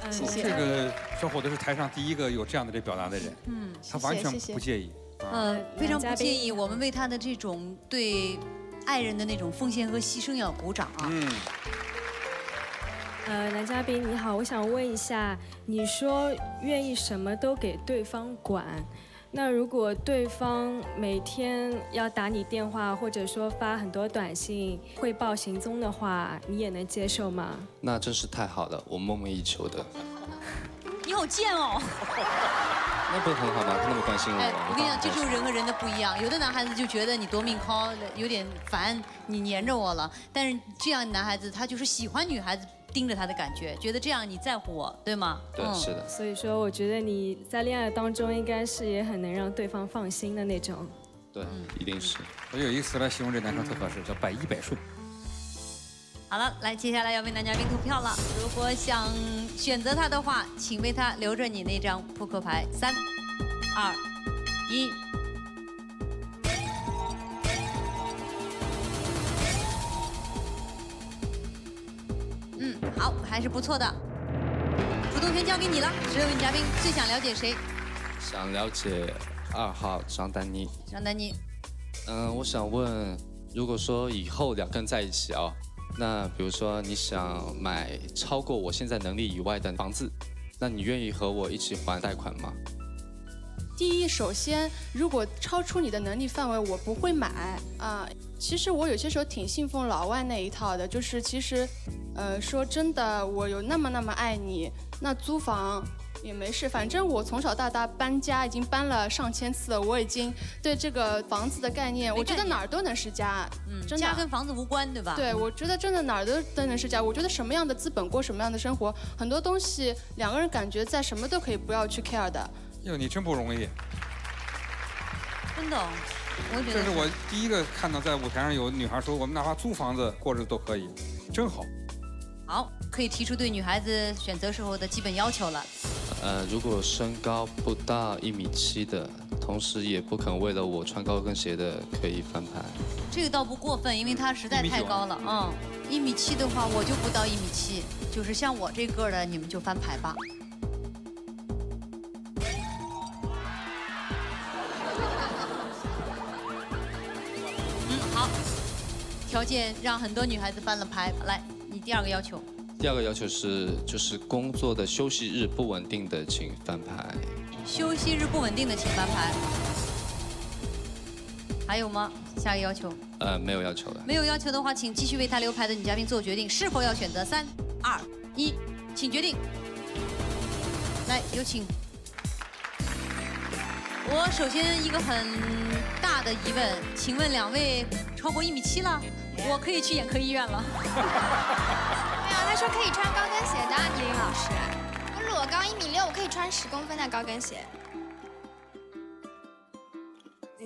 Speaker 8: 嗯，谢谢。
Speaker 4: 这个小伙子是台上第一个有这样的这表达的人，
Speaker 2: 嗯
Speaker 4: 他完全不介意。
Speaker 2: 呃，非常不介意，我们为他的这种对爱人的那种奉献和牺牲要鼓掌啊！
Speaker 4: 嗯，
Speaker 6: 呃，男嘉宾你好，我想问一下，你说愿意什么都给对方管，那如果对方每天要打你电话，或者说发很多短信汇报行踪的话，你也能接受吗？
Speaker 21: 那真是太好了，我梦寐以求的。
Speaker 2: 你好贱哦！
Speaker 21: 那不是很好吗？他那么关心我，
Speaker 2: 哎，我跟你讲，这就是人和人的不一样。有的男孩子就觉得你夺命 call 有点烦，你黏着我了。但是这样男孩子他就是喜欢女孩子盯着他的感觉，觉得这样你在乎我，对吗？
Speaker 21: 对，
Speaker 2: 嗯
Speaker 21: 是的，
Speaker 6: 所以说，我觉得你在恋爱当中应该是也很能让对方放心的那种。
Speaker 21: 对，一定是。
Speaker 4: 我有一个词来形容这男生特合适，叫百依百顺。
Speaker 2: 好了，来，接下来要为男嘉宾投票了。如果想选择他的话，请为他留着你那张扑克牌。三、二、一。好，还是不错的。主动权交给你了。十六位嘉宾最想了解谁？
Speaker 21: 想了解二号张丹妮。
Speaker 2: 张丹妮。
Speaker 21: 嗯，我想问，如果说以后两个人在一起啊、那比如说你想买超过我现在能力以外的房子，那你愿意和我一起还贷款吗？
Speaker 8: 第一，首先，如果超出你的能力范围，我不会买啊。其实我有些时候挺信奉老外那一套的，就是其实，呃，说真的，我有那么那么爱你，那租房也没事。反正我从小到大搬家已经搬了上千次了，我已经对这个房子的概念，我觉得哪儿都能是家。
Speaker 2: 嗯，家跟房子无关，对吧？
Speaker 8: 对，我觉得真的哪儿都都能是家。我觉得什么样的资本过什么样的生活，很多东西两个人感觉在什么都可以不要去 care 的。
Speaker 4: 哟，你真不容易。
Speaker 2: 真的哦，我觉得
Speaker 4: 这是我第一个看到在舞台上有女孩说，我们哪怕租房子过日子都可以，真好。
Speaker 2: 好，可以提出对女孩子选择时候的基本要求了。
Speaker 21: 呃，如果身高不到一米七的，同时也不肯为了我穿高跟鞋的，可以翻牌。
Speaker 2: 这个倒不过分，因为他实在太高了。嗯，一米七的话，我就不到一米七，就是像我这个儿的，你们就翻牌吧。好，条件让很多女孩子翻了牌。来，你第二个要求。
Speaker 21: 第二个要求是，就是工作的休息日不稳定的，请翻牌。
Speaker 2: 休息日不稳定的请翻牌。还有吗？下一个要求。
Speaker 21: 呃，没有要求了。
Speaker 2: 没有要求的话，请继续为他留牌的女嘉宾做决定，是否要选择三、二、一，请决定。来，有请。我首先一个很大的疑问，请问两位超过一米七了？我可以去眼科医院了。
Speaker 29: 没有，他说可以穿高跟鞋的，李林老师。我裸高一米六，我可以穿十公分的高跟鞋。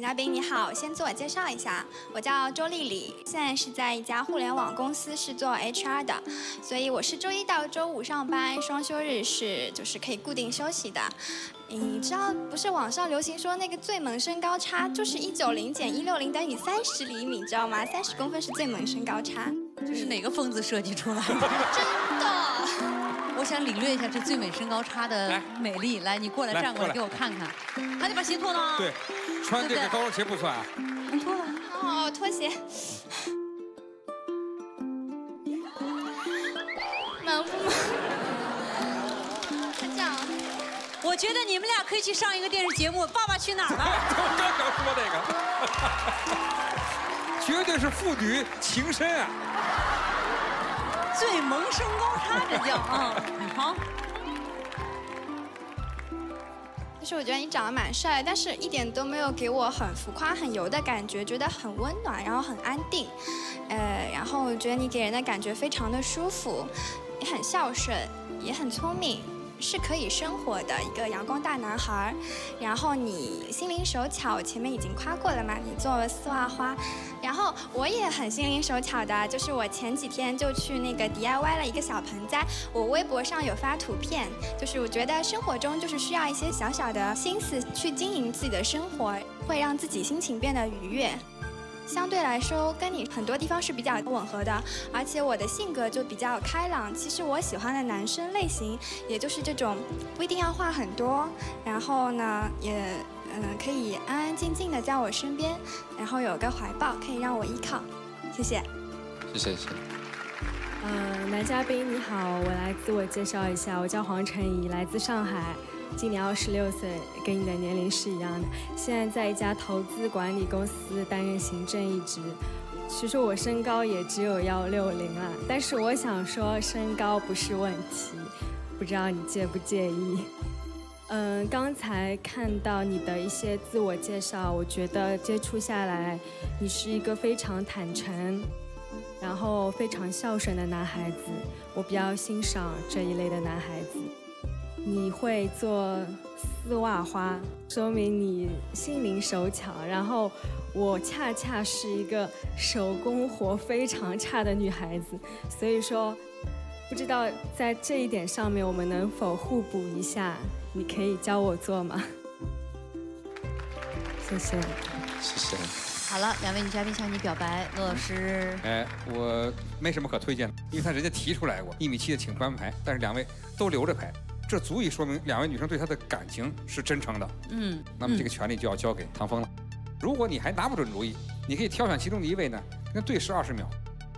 Speaker 29: 女嘉宾你好，先自我介绍一下，我叫周丽丽，现在是在一家互联网公司是做 HR 的，所以我是周一到周五上班，双休日是就是可以固定休息的。你知道不是网上流行说那个最萌身高差就是一九零减一六零等于三十厘米，知道吗？三十公分是最萌身高差。
Speaker 2: 这是哪个疯子设计出来的？
Speaker 29: 真的。
Speaker 2: 我想领略一下这最美身高差的美丽。来，你过来
Speaker 4: 来
Speaker 2: 站过来
Speaker 4: 来
Speaker 2: 给我看看，还得把鞋脱了啊。
Speaker 4: 对，穿这个高跟鞋不算啊。
Speaker 2: 脱了。
Speaker 29: 哦，拖鞋。满不满？这样。
Speaker 2: 我觉得你们俩可以去上一个电视节目《爸爸去哪儿了》。
Speaker 4: 我刚想说这个，绝对是父女情深啊！
Speaker 2: 最萌身高差，这叫啊。好。
Speaker 29: 其实我觉得你长得蛮帅，但是一点都没有给我很浮夸、很油的感觉，觉得很温暖，然后很安定，呃，然后我觉得你给人的感觉非常的舒服，也很孝顺，也很聪明。是可以生活的一个阳光大男孩儿，然后你心灵手巧，前面已经夸过了嘛，你做了丝袜花，然后我也很心灵手巧的，就是我前几天就去那个 DIY 了一个小盆栽，我微博上有发图片，就是我觉得生活中就是需要一些小小的心思去经营自己的生活，会让自己心情变得愉悦。相对来说，跟你很多地方是比较吻合的，而且我的性格就比较开朗。其实我喜欢的男生类型，也就是这种不一定要话很多，然后呢，也嗯可以安安静静的在我身边，然后有个怀抱可以让我依靠。谢谢。
Speaker 21: 谢谢谢谢。
Speaker 6: 呃，男嘉宾你好，我来自我介绍一下，我叫黄晨怡，来自上海，今年二十六岁，跟你的年龄是一样的。现在在一家投资管理公司担任行政一职。其实我身高也只有幺六零啊，但是我想说身高不是问题，不知道你介不介意？嗯，刚才看到你的一些自我介绍，我觉得接触下来，你是一个非常坦诚。然后非常孝顺的男孩子，我比较欣赏这一类的男孩子。你会做丝袜花，说明你心灵手巧。然后我恰恰是一个手工活非常差的女孩子，所以说不知道在这一点上面我们能否互补一下？你可以教我做吗？谢谢。
Speaker 21: 谢谢。
Speaker 2: 好了，两位女嘉宾向你表白，罗老师。
Speaker 4: 哎，我没什么可推荐的，因为他人家提出来过一米七的请翻牌，但是两位都留着牌，这足以说明两位女生对他的感情是真诚的。
Speaker 2: 嗯，
Speaker 4: 那么这个权利就要交给唐峰了。如果你还拿不准主意，你可以挑选其中的一位呢，跟他对视二十秒，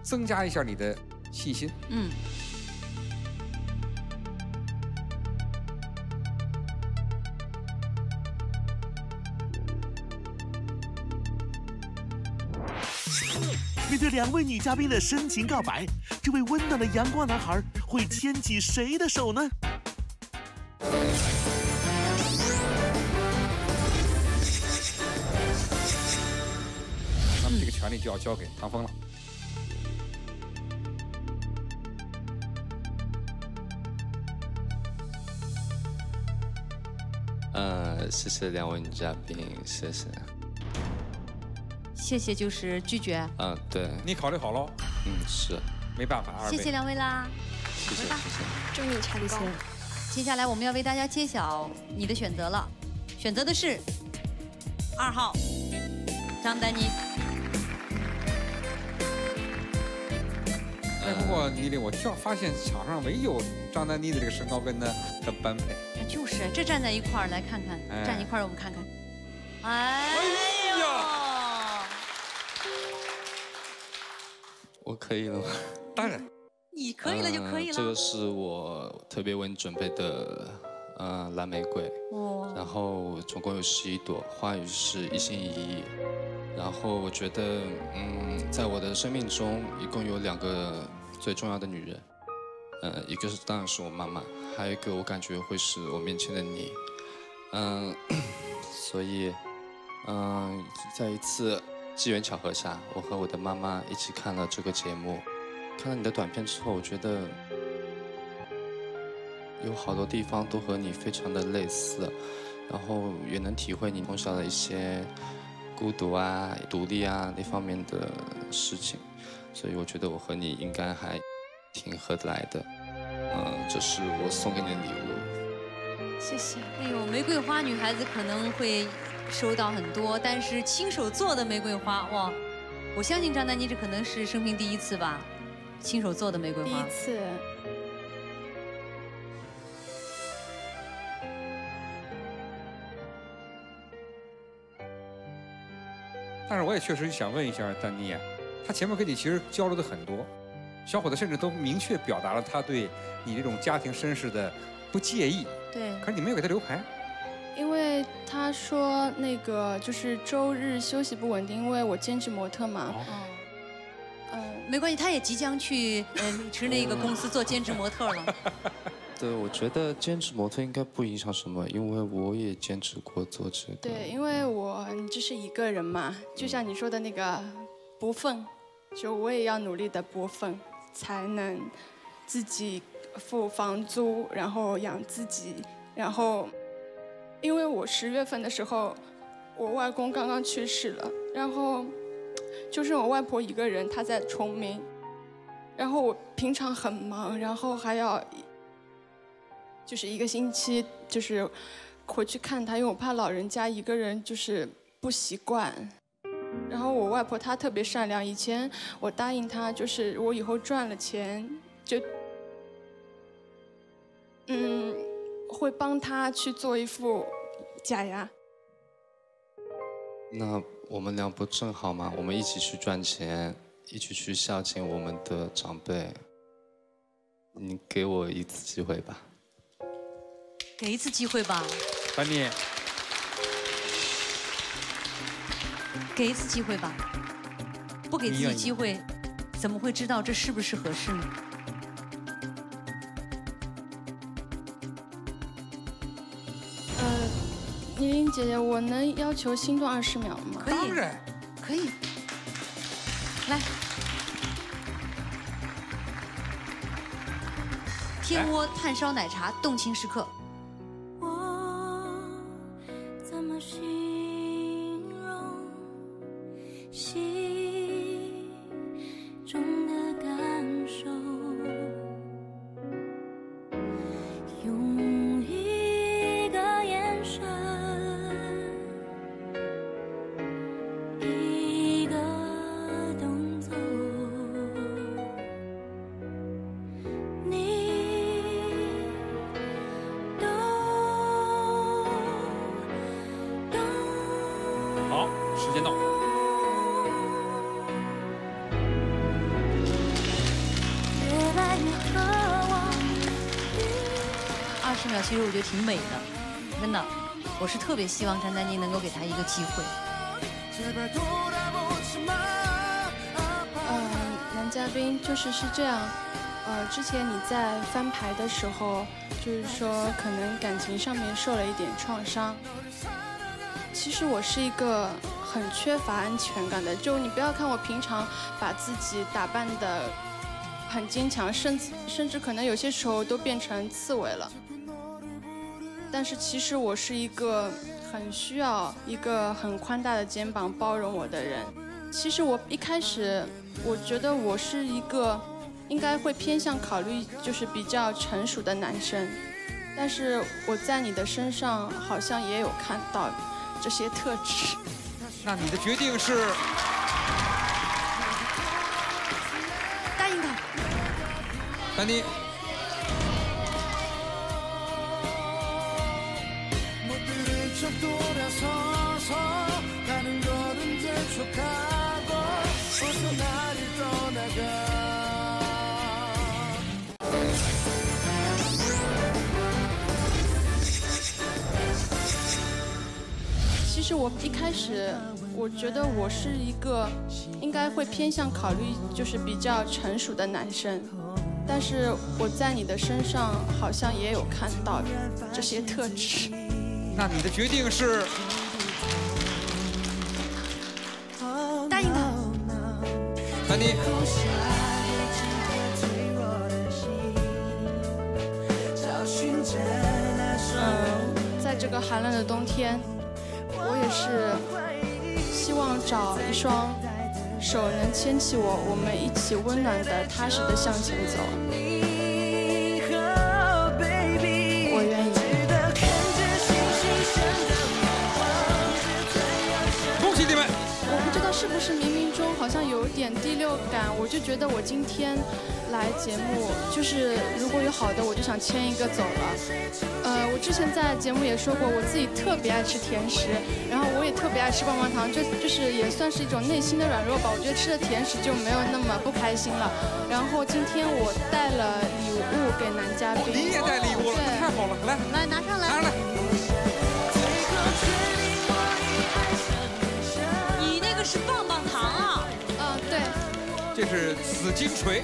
Speaker 4: 增加一下你的信心。
Speaker 2: 嗯。
Speaker 30: 面对两位女嘉宾的深情告白，这位温暖的阳光男孩会牵起谁的手呢？
Speaker 4: 那么这个权利就要交给唐峰了。
Speaker 21: 呃，谢谢两位女嘉宾，谢谢。
Speaker 2: 谢谢就是拒绝。
Speaker 21: 嗯，对。
Speaker 4: 你考虑好了？
Speaker 21: 嗯，是。
Speaker 4: 没办法，二位。
Speaker 2: 谢谢两位啦。
Speaker 21: 谢谢谢谢。
Speaker 29: 祝你成功。
Speaker 2: 接下来我们要为大家揭晓你的选择了，选择的是二号张丹妮。
Speaker 4: 哎，不过妮妮，我就发现场上唯有张丹妮的这个身高跟她很般配。
Speaker 2: 就是，这站在一块儿来看看，
Speaker 4: 哎
Speaker 2: 站一块儿我们看看。哎呦，
Speaker 21: 我可以了吗？
Speaker 4: 当然。
Speaker 2: 你可以了就可以了。
Speaker 21: 呃这个是我特别为你准备的，呃，蓝玫瑰。
Speaker 2: 哇
Speaker 21: 然后总共有十一朵，花语是一心一意。然后我觉得，嗯，在我的生命中一共有两个最重要的女人，呃，一个是当然是我妈妈，还有一个我感觉会是我面前的你，嗯、所以，嗯、在一次机缘巧合下，我和我的妈妈一起看了这个节目。看了你的短片之后，我觉得有好多地方都和你非常的类似，然后也能体会你从小的一些孤独啊、独立啊那方面的事情，所以我觉得我和你应该还挺合得来的。嗯，这是我送给你的礼物。
Speaker 29: 谢谢。
Speaker 2: 哎呦，玫瑰花女孩子可能会收到很多，但是亲手做的玫瑰花，哇！我相信张丹妮这可能是生平第一次吧，亲手做的玫瑰花？
Speaker 6: 第一次。
Speaker 4: 但是我也确实想问一下丹妮，他前面跟你其实交流的很多，小伙子甚至都明确表达了他对你这种家庭身世的不介意。
Speaker 8: 对。
Speaker 4: 可是你没有给他留牌。
Speaker 8: 因为他说那个就是周日休息不稳定，因为我兼职模特嘛。
Speaker 2: 哦。没关系，他也即将去呃 李驰那个公司做兼职模特了。
Speaker 23: 对，我觉得兼职模特应该不影响什么，因为我也兼职过做这个。
Speaker 8: 对，因为我你只是一个人嘛，就像你说的那个不分，就我也要努力的不分，才能自己付房租，然后养自己，然后。因为我十月份的时候，我外公刚刚去世了，然后就是我外婆一个人，她在崇明，然后我平常很忙，然后还要就是一个星期就是回去看她，因为我怕老人家一个人就是不习惯。然后我外婆她特别善良，以前我答应她，就是我以后赚了钱就嗯。会帮他去做一副假牙。
Speaker 23: 那我们俩不正好吗？我们一起去赚钱，一起去孝敬我们的长辈。你给我一次机会吧。
Speaker 2: 给一次机会吧。
Speaker 4: 丹妮。
Speaker 2: 给一次机会吧。不给自己机会，怎么会知道这是不是合适呢？
Speaker 8: 倪玲姐姐，我能要求心动二十秒吗？
Speaker 2: 可以，可以。来，天窝炭烧奶茶，动情时刻。其实我觉得挺美的，真的，我是特别希望张丹妮能够给他一个机会。
Speaker 8: 嗯，男嘉宾就是是这样，呃，之前你在翻牌的时候，就是说可能感情上面受了一点创伤。其实我是一个很缺乏安全感的，就你不要看我平常把自己打扮的很坚强，甚至甚至可能有些时候都变成刺猬了。但是其实我是一个很需要一个很宽大的肩膀包容我的人。其实我一开始我觉得我是一个应该会偏向考虑就是比较成熟的男生，但是我在你的身上好像也有看到这些特质。
Speaker 4: 那你的决定是？
Speaker 2: 答应他。
Speaker 4: 丹妮。
Speaker 8: 始，我觉得我是一个应该会偏向考虑就是比较成熟的男生，但是我在你的身上好像也有看到这些特质。
Speaker 4: 那你的决定是？
Speaker 2: 答应他。
Speaker 4: 丹妮。
Speaker 8: 嗯，在这个寒冷的冬天，是希望找一双手能牵起我，我们一起温暖的、踏实的向前走。是是不是冥冥中好像有点第六感？我就觉得我今天来节目，就是如果有好的，我就想签一个走了。呃，我之前在节目也说过，我自己特别爱吃甜食，然后我也特别爱吃棒棒糖，就就是也算是一种内心的软弱吧。我觉得吃了甜食就没有那么不开心了。然后今天我带了礼物给男嘉宾，
Speaker 4: 你也带礼物了，
Speaker 8: 对
Speaker 4: 太好了，来，
Speaker 2: 来拿上来，
Speaker 4: 拿上来。这是紫金锤，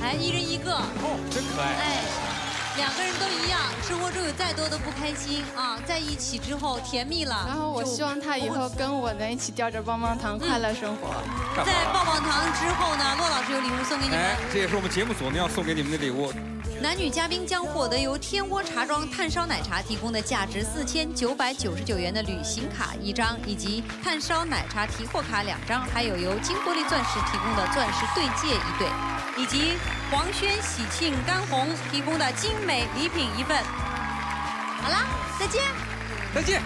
Speaker 2: 来，一人一个。
Speaker 4: 哦，真可爱。
Speaker 2: 哎，两个人都一样，生活中有再多的不开心啊，在一起之后甜蜜了。
Speaker 8: 然后我希望他以后跟我能一起叼着棒棒糖快乐生活。
Speaker 2: 在棒棒糖之后呢，骆老师有礼物送给你们。
Speaker 4: 哎，这也是我们节目组呢要送给你们的礼物。
Speaker 2: 男女嘉宾将获得由天窝茶庄炭烧奶茶提供的价值四千九百九十九元的旅行卡一张，以及炭烧奶茶提货卡两张，还有由金玻璃钻石提供的钻石对戒一对，以及黄轩喜庆干红提供的精美礼品一份。好啦，再见。
Speaker 4: 再见。